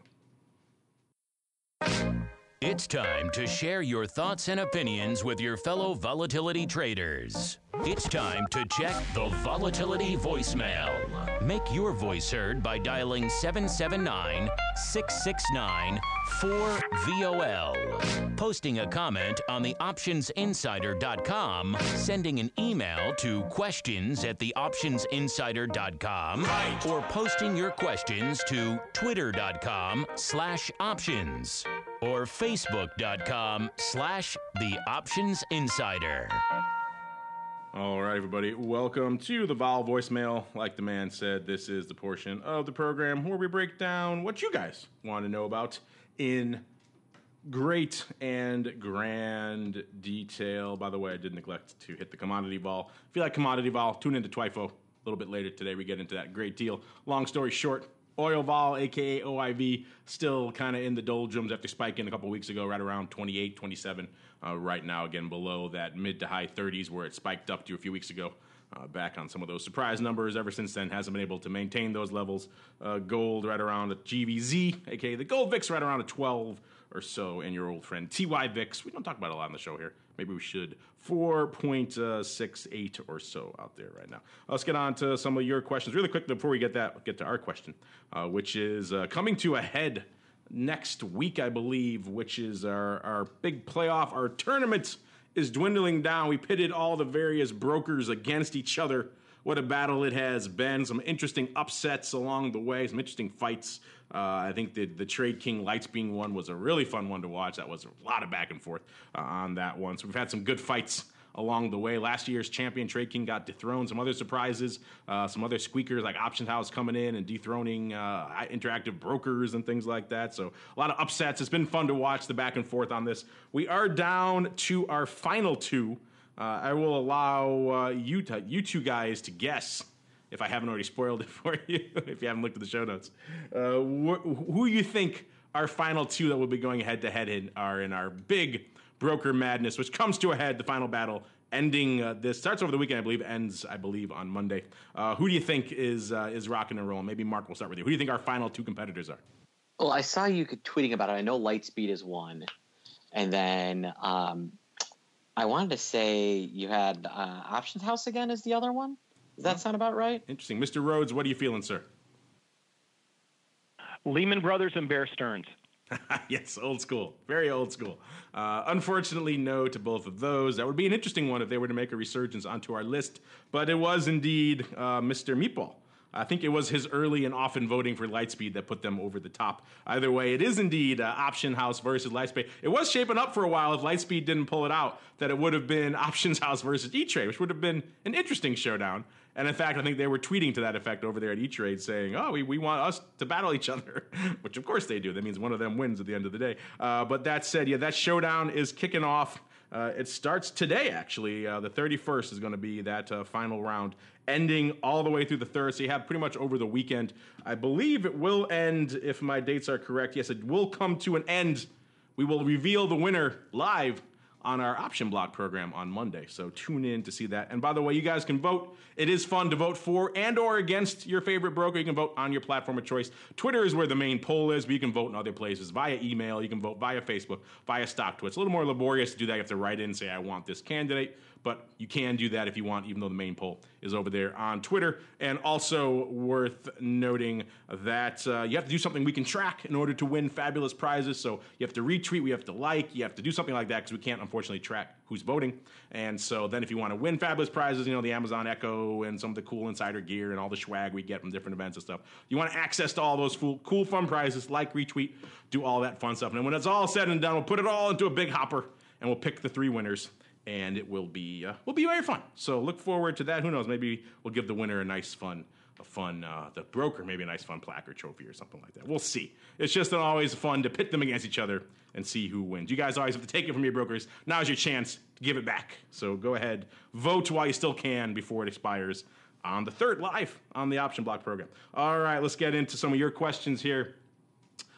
It's time to share your thoughts and opinions with your fellow volatility traders. It's time to check the volatility voicemail. Make your voice heard by dialing 779 669 4VOL. Posting a comment on the optionsinsider.com, sending an email to questions at the theoptionsinsider.com, right. or posting your questions to twitter.com slash options or facebook.com slash the options insider. All right, everybody, welcome to the Vol voicemail. Like the man said, this is the portion of the program where we break down what you guys want to know about in great and grand detail. By the way, I did neglect to hit the commodity vol. If you like commodity vol, tune into Twifo. A little bit later today, we get into that great deal. Long story short, oil vol, aka OIV, still kind of in the doldrums after spiking a couple weeks ago, right around 28, 27. Uh, right now, again, below that mid to high 30s where it spiked up to a few weeks ago. Uh, back on some of those surprise numbers. Ever since then, hasn't been able to maintain those levels. Uh, gold right around a GVZ, aka the gold VIX, right around a 12 or so. And your old friend TYVIX, we don't talk about a lot on the show here. Maybe we should. 4.68 or so out there right now. Let's get on to some of your questions really quick before we get that. Get to our question, uh, which is uh, coming to a head next week, I believe, which is our, our big playoff, our tournament is dwindling down. We pitted all the various brokers against each other. What a battle it has been. Some interesting upsets along the way, some interesting fights. Uh, I think the, the TradeKing Lightspeed one was a really fun one to watch. That was a lot of back and forth uh, on that one. So we've had some good fights along the way. Last year's champion TradeKing got dethroned. Some other surprises, uh, some other squeakers like Option House coming in and dethroning uh, interactive brokers and things like that. So a lot of upsets. It's been fun to watch the back and forth on this. We are down to our final two. Uh, I will allow uh, you, you two guys to guess if I haven't already spoiled it for you, if you haven't looked at the show notes. Uh, wh- who you think our final two that will be going head to head in are in our big Broker Madness, which comes to a head, the final battle ending uh, this starts over the weekend, I believe, ends, I believe, on Monday. Uh, who do you think is uh, is rocking and rolling? Maybe Mark, we'll start with you. Who do you think our final two competitors are? Well, I saw you tweeting about it. I know Lightspeed is one, and then um, I wanted to say you had uh, OptionsHouse again is the other one. Does that sound about right? Interesting, Mr. Rhodes. What are you feeling, sir? Lehman Brothers and Bear Stearns. yes, old school. Very old school. Uh, unfortunately, no to both of those. That would be an interesting one if they were to make a resurgence onto our list, but it was indeed uh, Mr. Meatball. I think it was his early and often voting for Lightspeed that put them over the top. Either way, it is indeed uh, Option House versus Lightspeed. It was shaping up for a while if Lightspeed didn't pull it out, that it would have been OptionsHouse versus E Trade, which would have been an interesting showdown. And in fact, I think they were tweeting to that effect over there at E Trade saying, oh, we, we want us to battle each other, which of course they do. That means one of them wins at the end of the day. Uh, but that said, yeah, that showdown is kicking off. Uh, it starts today, actually. Uh, the 31st is going to be that uh, final round, ending all the way through the third. So you have pretty much over the weekend. I believe it will end, if my dates are correct. Yes, it will come to an end. We will reveal the winner live on our option block program on Monday. So tune in to see that. And by the way, you guys can vote. It is fun to vote for and or against your favorite broker. You can vote on your platform of choice. Twitter is where the main poll is, but you can vote in other places via email. You can vote via Facebook, via StockTwits. It's a little more laborious to do that. You have to write in and say, I want this candidate but you can do that if you want, even though the main poll is over there on Twitter. And also worth noting that uh, you have to do something we can track in order to win fabulous prizes. So you have to retweet, we have to like, you have to do something like that because we can't unfortunately track who's voting. And so then if you want to win fabulous prizes, you know, the Amazon Echo and some of the cool insider gear and all the swag we get from different events and stuff, you want to access to all those cool fun prizes, like, retweet, do all that fun stuff. And when it's all said and done, we'll put it all into a big hopper and we'll pick the three winners and it will be uh, will be very fun. So look forward to that. Who knows? Maybe we'll give the winner a nice fun a fun uh, the broker maybe a nice fun plaque or trophy or something like that. We'll see. It's just always fun to pit them against each other and see who wins. You guys always have to take it from your brokers. Now's your chance to give it back. So go ahead, vote while you still can before it expires on the third live on the option block program. All right, let's get into some of your questions here.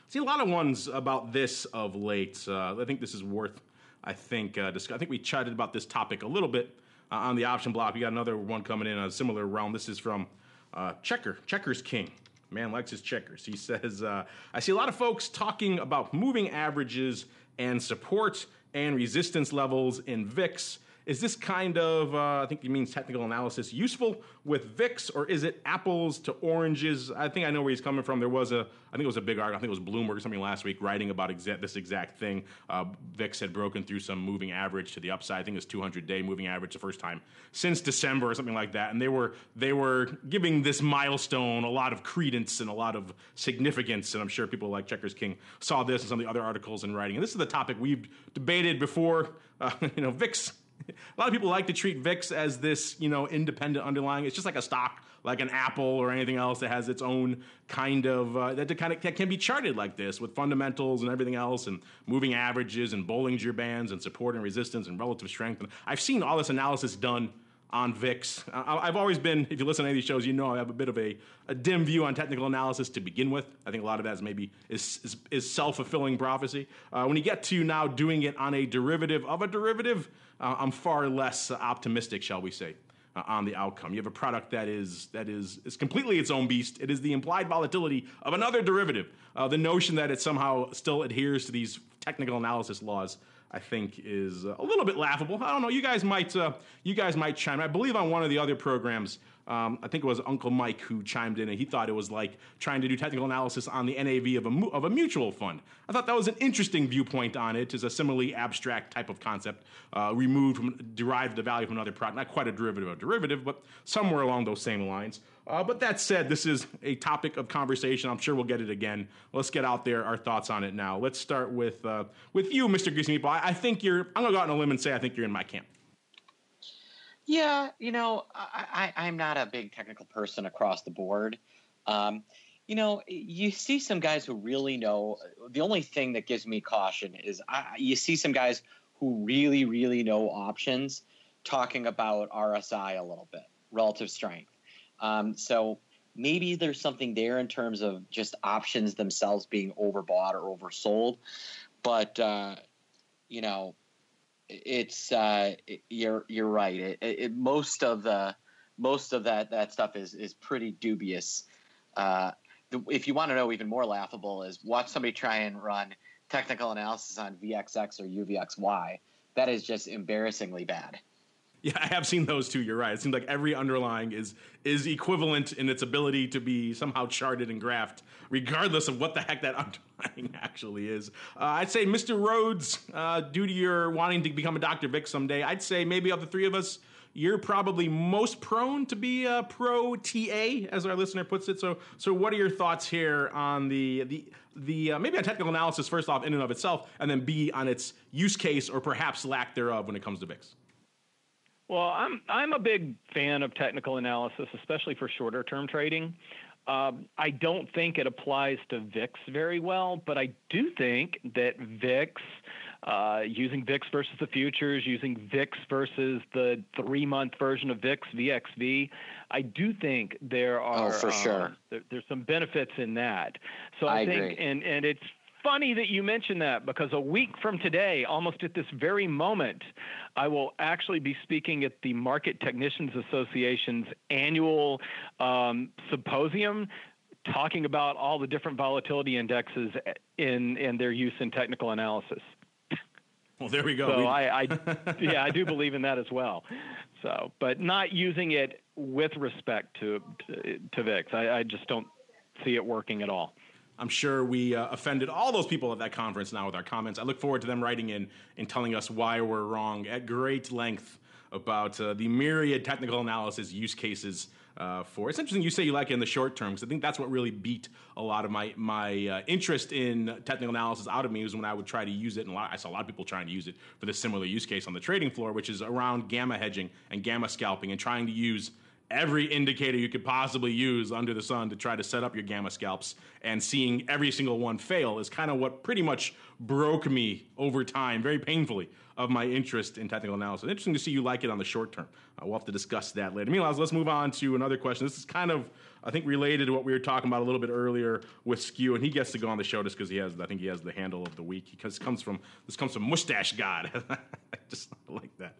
See a lot of ones about this of late. Uh, I think this is worth I think uh, I think we chatted about this topic a little bit uh, on the option block. We got another one coming in a similar realm. This is from uh, Checker, Checkers King. Man likes his checkers. He says, uh, I see a lot of folks talking about moving averages and support and resistance levels in VIX is this kind of, uh, I think he means technical analysis, useful with VIX, or is it apples to oranges? I think I know where he's coming from. There was a, I think it was a big article, I think it was Bloomberg or something last week writing about exa- this exact thing. Uh, VIX had broken through some moving average to the upside. I think it was 200 day moving average the first time since December or something like that. And they were they were giving this milestone a lot of credence and a lot of significance. And I'm sure people like Checkers King saw this and some of the other articles and writing. And this is the topic we've debated before. Uh, you know, VIX a lot of people like to treat VIX as this, you know, independent underlying. It's just like a stock, like an Apple or anything else that has its own kind of uh, that kind of that can be charted like this with fundamentals and everything else, and moving averages and Bollinger Bands and support and resistance and relative strength. And I've seen all this analysis done on VIX. I've always been, if you listen to any of these shows, you know I have a bit of a, a dim view on technical analysis to begin with. I think a lot of that is maybe is, is, is self fulfilling prophecy. Uh, when you get to now doing it on a derivative of a derivative, uh, I'm far less optimistic, shall we say. Uh, on the outcome, you have a product that is that is is completely its own beast. It is the implied volatility of another derivative. Uh, the notion that it somehow still adheres to these technical analysis laws I think is a little bit laughable. I don't know. You guys might uh, you guys might chime. I believe on one of the other programs, um, I think it was Uncle Mike who chimed in, and he thought it was like trying to do technical analysis on the NAV of a of a mutual fund. I thought that was an interesting viewpoint on it. it. Is a similarly abstract type of concept, uh, removed from derived the value from another product. Not quite a derivative of a derivative, but somewhere along those same lines. Uh, but that said, this is a topic of conversation. I'm sure we'll get it again. Let's get out there our thoughts on it now. Let's start with uh, with you, Mr. Greasy Meatball. I, I think you're. I'm gonna go out on a limb and say I think you're in my camp. Yeah, you know, I, am not a big technical person across the board. Um, you know, you see some guys who really know. The only thing that gives me caution is I, you see some guys who really, really know options talking about RSI a little bit, relative strength. Um, so maybe there's something there in terms of just options themselves being overbought or oversold. But uh, you know, it's uh, you're you're right. It, it, most of the most of that that stuff is is pretty dubious. Uh, if you want to know even more laughable, is watch somebody try and run technical analysis on VXX or UVXY. That is just embarrassingly bad. Yeah, I have seen those too. You're right. It seems like every underlying is is equivalent in its ability to be somehow charted and graphed, regardless of what the heck that underlying actually is. Uh, I'd say, Mr. Rhodes, uh, due to your wanting to become a Dr. Vix someday, I'd say maybe of the three of us, you're probably most prone to be a pro TA, as our listener puts it. So, so what are your thoughts here on the the the uh, maybe on technical analysis first off in and of itself, and then B on its use case or perhaps lack thereof when it comes to VIX? Well, I'm I'm a big fan of technical analysis, especially for shorter term trading. Um, I don't think it applies to VIX very well, but I do think that VIX, uh, using VIX versus the futures, using VIX versus the three month version of VIX, VXV, I do think there oh, are oh, for sure. Um, there, there's some benefits in that. So I, I think, agree. and and it's funny that you mention that because a week from today, almost at this very moment, I will actually be speaking at the Market Technicians Association's annual um, symposium talking about all the different volatility indexes in, in their use in technical analysis. Well, there we go. So I, I, yeah, I do believe in that as well. So, but not using it with respect to to, to VIX. I, I just don't see it working at all. I'm sure we uh, offended all those people at that conference now with our comments. I look forward to them writing in and telling us why we're wrong at great length about uh, the myriad technical analysis use cases uh, for. It's interesting you say you like it in the short term because I think that's what really beat a lot of my my uh, interest in technical analysis out of me was when I would try to use it, and lot, I saw a lot of people trying to use it for this similar use case on the trading floor, which is around gamma hedging and gamma scalping and trying to use every indicator you could possibly use under the sun to try to set up your gamma scalps and seeing every single one fail is kind of what pretty much broke me over time very painfully of my interest in technical analysis. Interesting to see you like it on the short term. Uh, we'll have to discuss that later. Meanwhile, let's move on to another question. This is kind of, I think, related to what we were talking about a little bit earlier with Skew, and he gets to go on the show just because he has, I think, he has the handle of the week. Because comes from this comes from Mustache God. I just like that.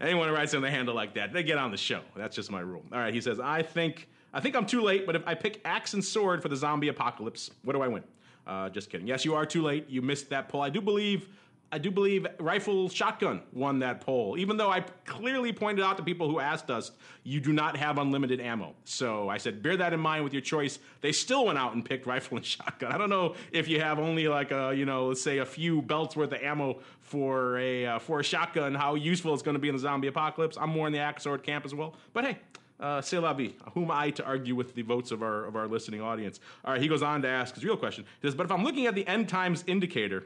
Anyone who writes on the handle like that, they get on the show. That's just my rule. All right, he says, I think. I think I'm too late, but if I pick axe and sword for the zombie apocalypse, what do I win? Uh, just kidding. Yes, you are too late. You missed that poll. I do believe I do believe rifle shotgun won that poll, even though I clearly pointed out to people who asked us, you do not have unlimited ammo. So I said, bear that in mind with your choice. They still went out and picked rifle and shotgun. I don't know if you have only like a, you know, let's say a few belts worth of ammo for a uh, for a shotgun, how useful it's going to be in the zombie apocalypse. I'm more in the Axord camp as well. But hey, uh, c'est la vie. Who am I to argue with the votes of our of our listening audience? All right, he goes on to ask his real question. He says, but if I'm looking at the end times indicator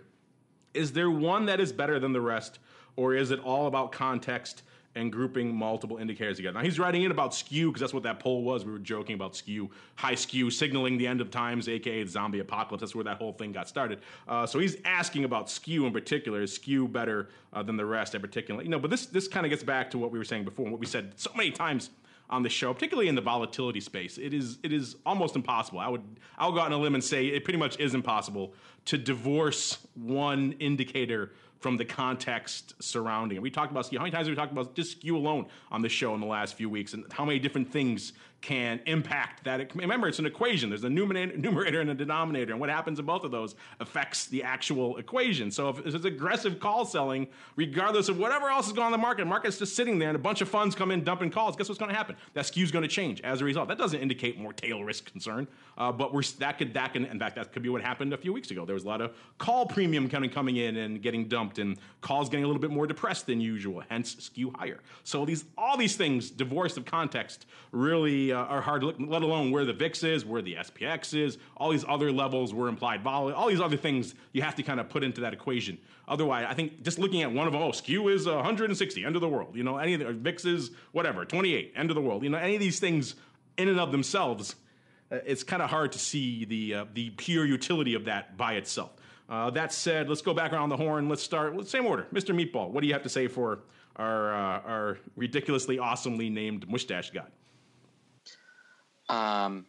is there one that is better than the rest, or is it all about context and grouping multiple indicators together? Now he's writing in about skew because that's what that poll was. We were joking about skew, high skew, signaling the end of times, aka the zombie apocalypse. That's where that whole thing got started. Uh, so he's asking about skew in particular. Is skew better uh, than the rest in particular? You know, but this this kind of gets back to what we were saying before, and what we said so many times on the show, particularly in the volatility space. It is it is almost impossible. I would I'll go out on a limb and say it pretty much is impossible to divorce one indicator from the context surrounding it. We talked about skew. How many times have we talked about just skew alone on the show in the last few weeks, and how many different things can impact that. Remember, it's an equation. There's a numerator and a denominator, and what happens in both of those affects the actual equation. So if it's aggressive call selling, regardless of whatever else is going on in the market, the market's just sitting there, and a bunch of funds come in dumping calls. Guess what's going to happen? That skew is going to change as a result. That doesn't indicate more tail risk concern, uh, but we're that could that can in fact that could be what happened a few weeks ago. There was a lot of call premium kind of coming in and getting dumped, and calls getting a little bit more depressed than usual, hence skew higher. So these all these things divorced of context really uh, are hard look, let alone where the VIX is, where the SPX is, all these other levels where implied vol, all these other things you have to kind of put into that equation. Otherwise, I think just looking at one of them, oh, skew is 160, end of the world. You know, any of the VIX is whatever, 28, end of the world. You know, any of these things in and of themselves, uh, it's kind of hard to see the uh, the pure utility of that by itself. Uh, that said, let's go back around the horn. Let's start with same order. Mr. Meatball, what do you have to say for our uh, our ridiculously awesomely named mustache guy? Um,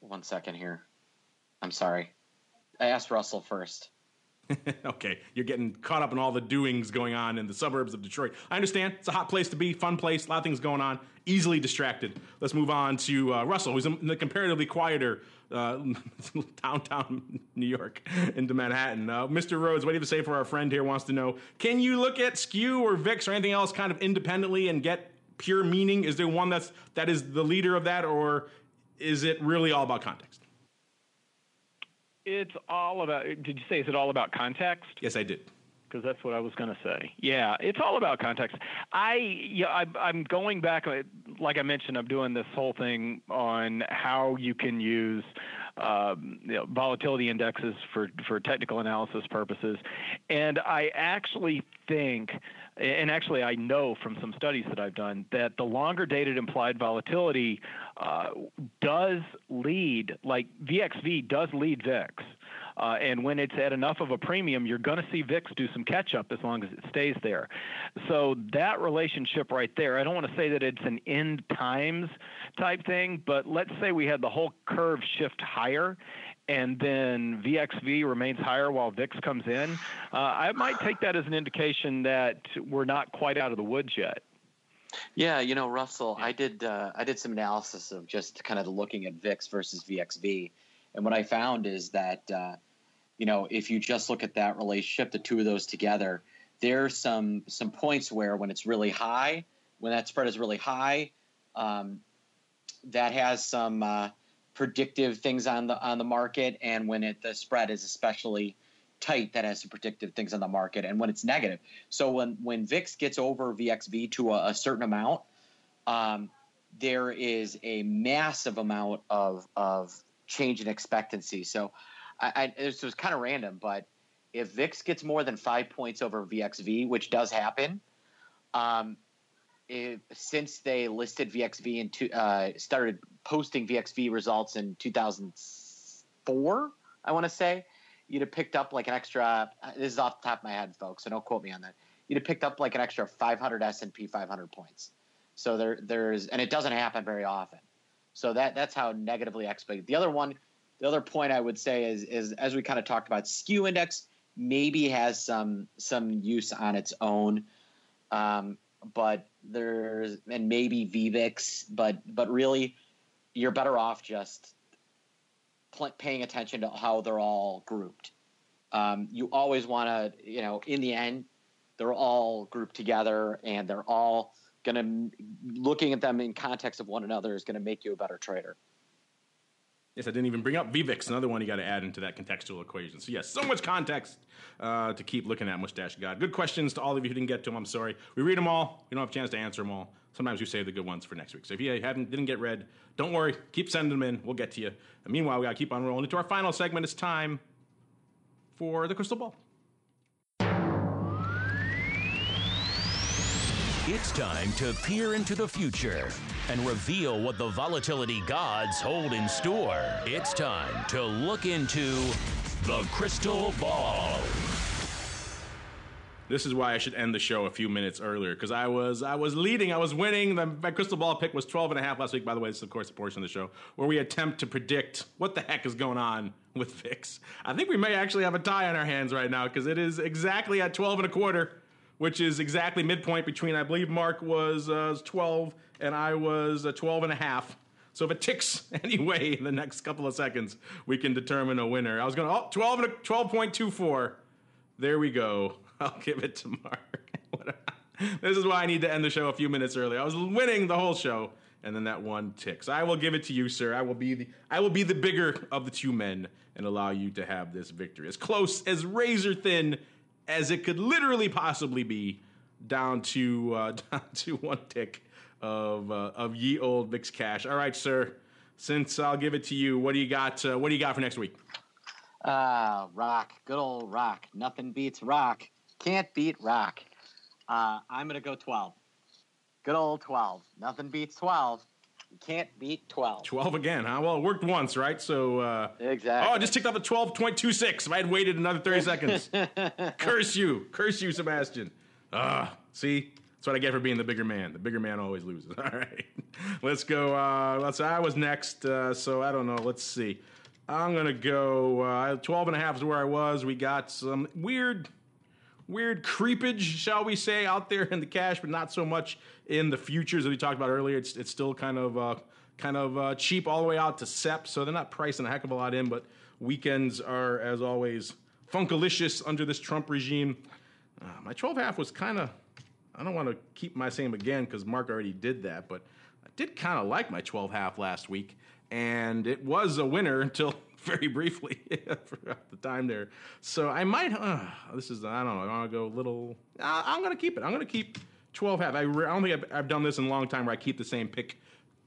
one second here. I'm sorry. I asked Russell first. okay, you're getting caught up in all the doings going on in the suburbs of Detroit. I understand. It's a hot place to be, fun place, a lot of things going on, easily distracted. Let's move on to uh, Russell, who's in the comparatively quieter uh, downtown New York into Manhattan. Uh, Mr. Rhodes, what do you have to say for our friend here? Wants to know can you look at Skew or VIX or anything else kind of independently and get pure meaning? Is there one that's that is the leader of that, or is it really all about context? It's all about. Did you say is it all about context? Yes, I did. Because that's what I was going to say. Yeah, it's all about context. I yeah, I, I'm going back. Like I mentioned, I'm doing this whole thing on how you can use um, you know, volatility indexes for for technical analysis purposes, and I actually think and actually I know from some studies that I've done that the longer dated implied volatility uh, does lead, like VXV does lead VIX. Uh, and when it's at enough of a premium, you're going to see VIX do some catch up as long as it stays there. So that relationship right there, I don't want to say that it's an end times type thing, but let's say we had the whole curve shift higher and then VXV remains higher while VIX comes in, uh, I might take that as an indication that we're not quite out of the woods yet. Yeah, you know, Russell, I did uh, I did some analysis of just kind of looking at VIX versus VXV, and what I found is that uh, you know if you just look at that relationship, the two of those together, there's some some points where when it's really high, when that spread is really high, um, that has some uh, predictive things on the on the market, and when it the spread is especially tight, that has some predictive things on the market, and when it's negative. So when when VIX gets over VXV to a, a certain amount, um, there is a massive amount of of change in expectancy. So I, I this was kind of random, but if VIX gets more than five points over VXV, which does happen, um, since they listed VXV and uh, started posting VXV results in 2004, I want to say, you'd have picked up like an extra. Uh, this is off the top of my head, folks, so don't quote me on that. You'd have picked up like an extra 500 S&P 500 points. So there, there's, and it doesn't happen very often. So that that's how negatively expected. The other one, the other point I would say is, is as we kind of talked about, skew index maybe has some some use on its own. Um, but there's and maybe VVIX, but but really, you're better off just pl- paying attention to how they're all grouped. Um, you always want to, you know, in the end, they're all grouped together and they're all going to looking at them in context of one another is going to make you a better trader. Yes, I didn't even bring up VVIX, another one you got to add into that contextual equation. So, yes, so much context uh, to keep looking at Mustache God. Good questions to all of you who didn't get to them. I'm sorry. We read them all. We don't have a chance to answer them all. Sometimes we save the good ones for next week. So if you haven't didn't get read, don't worry. Keep sending them in. We'll get to you. And meanwhile, we got to keep on rolling into our final segment. It's time for the crystal ball. It's time to peer into the future and reveal what the volatility gods hold in store. It's time to look into the crystal ball. This is why I should end the show a few minutes earlier because I was I was leading, I was winning. The, my crystal ball pick was 12 and a half last week. By the way, this is of course a portion of the show where we attempt to predict what the heck is going on with VIX. I think we may actually have a tie on our hands right now because it is exactly at 12 and a quarter which is exactly midpoint between, I believe Mark was uh, 12 and I was uh, 12 and a half. So if it ticks anyway in the next couple of seconds, we can determine a winner. I was going, oh, 12 and a, 12.24. There we go. I'll give it to Mark. this is why I need to end the show a few minutes early. I was winning the whole show, and then that one ticks. I will give it to you, sir. I will be the I will be the bigger of the two men and allow you to have this victory. As close as razor thin as it could literally possibly be, down to uh, down to one tick of uh, of ye old VIX cash. All right, sir. Since I'll give it to you, what do you got? Uh, what do you got for next week? Uh, rock, good old rock. Nothing beats rock. Can't beat rock. Uh, I'm gonna go twelve. Good old twelve. Nothing beats twelve. You can't beat 12. 12 again, huh? Well, it worked once, right? So, uh, exactly. Oh, I just ticked up a 12.26 if I had waited another 30 seconds. Curse you. Curse you, Sebastian. Ah, see? That's what I get for being the bigger man. The bigger man always loses. All right. Let's go. Uh, let's, I was next, uh, so I don't know. Let's see. I'm going to go uh, 12 and a half is where I was. We got some weird weird creepage, shall we say, out there in the cash, but not so much in the futures that we talked about earlier. It's it's still kind of uh, kind of uh, cheap all the way out to SEP, so they're not pricing a heck of a lot in. But weekends are, as always, funkalicious under this Trump regime. Uh, my 12 half was kind of. I don't want to keep my same again because Mark already did that, but I did kind of like my 12 half last week, and it was a winner until very briefly throughout the time there. So I might. Uh, this is I don't know. I want to go a little. Uh, I'm going to keep it. I'm going to keep 12 half. I, re- I don't think I've, I've, done this in a long time where I keep the same pick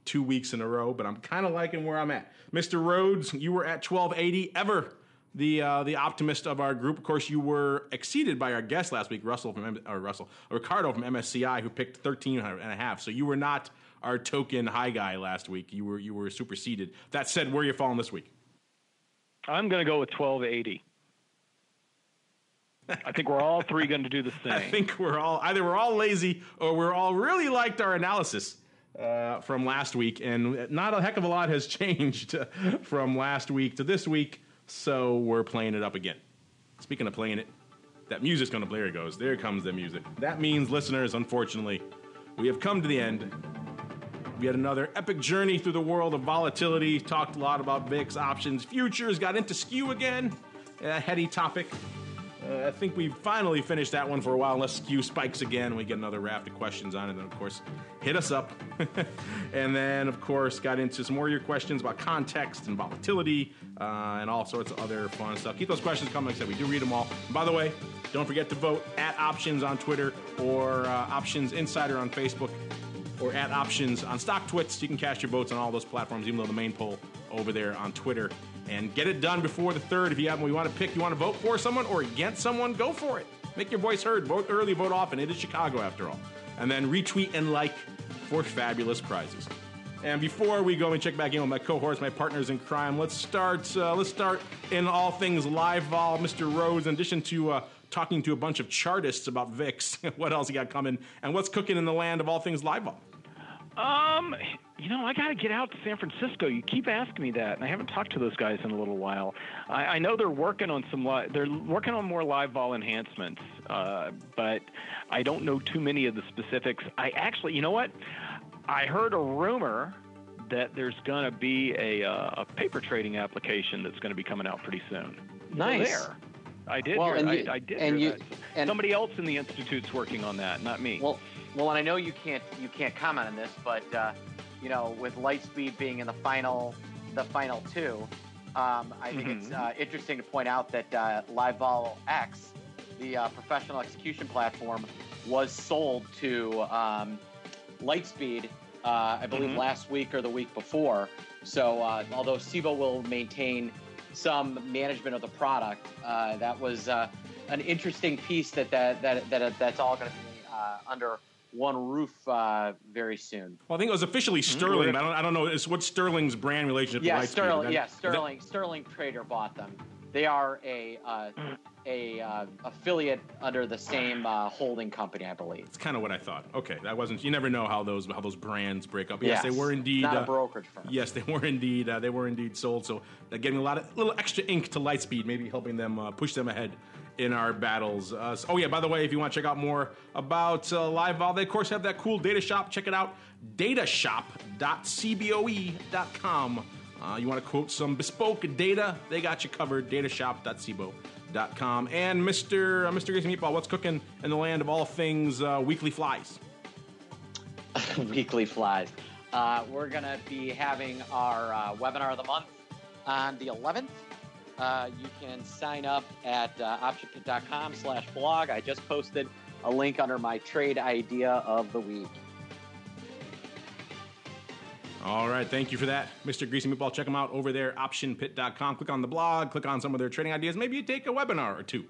two weeks in a row, but I'm kind of liking where I'm at. Mr. Rhodes, you were at 1280. Ever the uh, the optimist of our group. Of course, you were exceeded by our guest last week, Russell from M- or Russell Ricardo from MSCI, who picked 13 and a half. So you were not our token high guy last week. You were you were superseded. That said, where are you falling this week? I'm going to go with 1280. I think we're all three going to do the same. I think we're all either we're all lazy or we're all really liked our analysis uh, from last week, and not a heck of a lot has changed from last week to this week. So we're playing it up again. Speaking of playing it, that music's play. There it goes. There comes the music. That means, listeners, unfortunately, we have come to the end. We had another epic journey through the world of volatility. Talked a lot about VIX options, futures. Got into skew again. A heady topic. Uh, I think we finally finished that one for a while, unless skew spikes again. We get another raft of questions on it, and then of course, hit us up. and then, of course, got into some more of your questions about context and volatility uh, and all sorts of other fun stuff. Keep those questions coming. Like I said, we do read them all. And by the way, don't forget to vote at Options on Twitter or uh, Options Insider on Facebook or at Options on StockTwits. You can cast your votes on all those platforms, even though the main poll over there on Twitter and get it done before the third. If you have, we want to pick, you want to vote for someone or against someone, go for it. Make your voice heard. Vote early, vote often. It is Chicago after all. And then retweet and like for fabulous prizes. And before we go and check back in with my cohorts, my partners in crime, let's start. Uh, let's start in all things LiveVol, Mr. Rhodes. In addition to uh, talking to a bunch of chartists about VIX, what else you got coming, and what's cooking in the land of all things LiveVol? Um, you know, I got to get out to San Francisco. You keep asking me that, and I haven't talked to those guys in a little while. I, I know they're working on some li- they're working on more LiveVol enhancements, uh, but I don't know too many of the specifics. I actually, you know what? I heard a rumor that there's going to be a, uh, a paper trading application that's going to be coming out pretty soon. Nice. So there. I did. Well, hear, and I, you- I did and hear you- that. and- Somebody else in the institute's working on that, not me. Well, well, and I know you can't you can't comment on this, but uh, you know, with Lightspeed being in the final the final two, um, I think it's Mhm. uh, interesting to point out that uh, LiveVol X, the uh, professional execution platform, was sold to um, Lightspeed. Uh, I believe Mhm. last week or the week before. So, uh, although CBOE will maintain some management of the product, uh, that was uh, an interesting piece that that that, that that's all going to be uh, under one roof uh, very soon. Well, I think it was officially Sterling. but I don't, I don't know. It's what's Sterling's brand relationship Yeah, to Sterling. That- Yeah, that- Sterling. Sterling Trader bought them. They are a uh, a uh, affiliate under the same uh, holding company, I believe. It's kind of what I thought. Okay, that wasn't. You never know how those how those brands break up. Yes, they were indeed. not uh, a brokerage firm. Yes, they were indeed. Uh, they were indeed sold. So they're getting a lot of little extra ink to Lightspeed, maybe helping them uh, push them ahead in our battles. Uh, so- oh yeah, by the way, if you want to check out more about uh, LiveVol, they of course have that cool data shop. Check it out, datashop.cboe.com. Uh, you want to quote some bespoke data? They got you covered. Datashop.cboe.com. And Mr. Uh, Mr. Greasy Meatball, what's cooking in the land of all things uh, weekly flies? weekly flies. Uh, we're going to be having our uh, webinar of the month on the 11th. Uh, you can sign up at uh, optionpit.com slash blog. I just posted a link under my trade idea of the week. All right, thank you for that, Mr. Greasy Meatball. Check them out over there, optionpit.com. Click on the blog, click on some of their trading ideas. Maybe you take a webinar or two.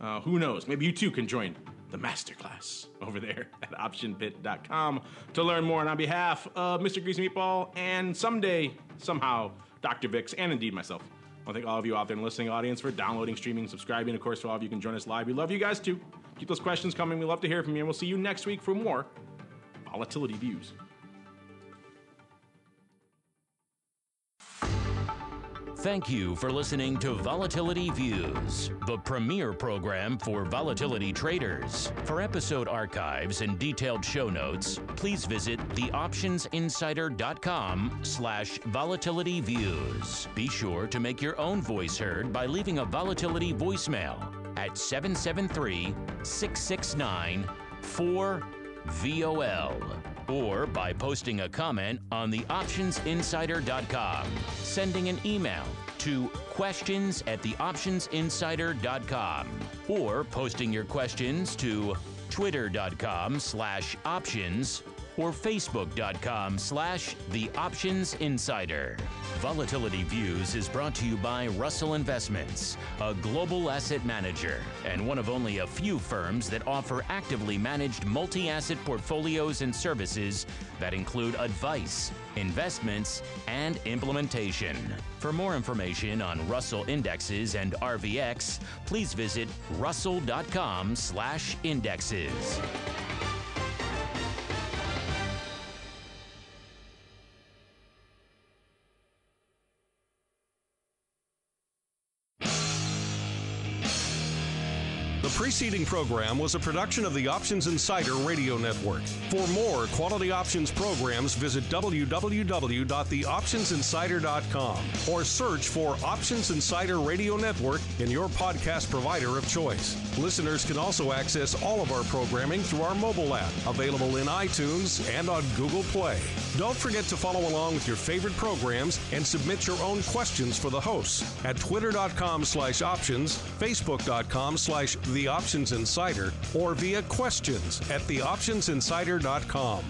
Uh, who knows? Maybe you too can join the masterclass over there at optionpit.com to learn more. And on behalf of Mr. Greasy Meatball and someday, somehow, Dr. Vix, and indeed myself, I thank all of you out there in the listening audience for downloading, streaming, subscribing. Of course, for all of you can join us live. We love you guys too. Keep those questions coming. We love to hear from you. And we'll see you next week for more volatility views. Thank you for listening to Volatility Views, the premier program for volatility traders. For episode archives and detailed show notes, please visit theoptionsinsider.com slash volatility views. Be sure to make your own voice heard by leaving a volatility voicemail at 773-669-4VOL or by posting a comment on the theoptionsinsider.com, sending an email to questions at theoptionsinsider.com, or posting your questions to twitter.com slash options or facebook.com slash the options insider. Volatility views is brought to you by russell investments a global asset manager and one of only a few firms that offer actively managed multi-asset portfolios and services that include advice investments and implementation. For more information on russell indexes and rvx please visit russell.com slash indexes preceding program was a production of the Options Insider Radio Network. For more quality options programs, visit www.theoptionsinsider.com or search for Options Insider Radio Network in your podcast provider of choice. Listeners can also access all of our programming through our mobile app, available in iTunes and on Google Play. Don't forget to follow along with your favorite programs and submit your own questions for the hosts at twitter.com slash options, facebook.com slash the options insider, or via questions at theoptionsinsider.com.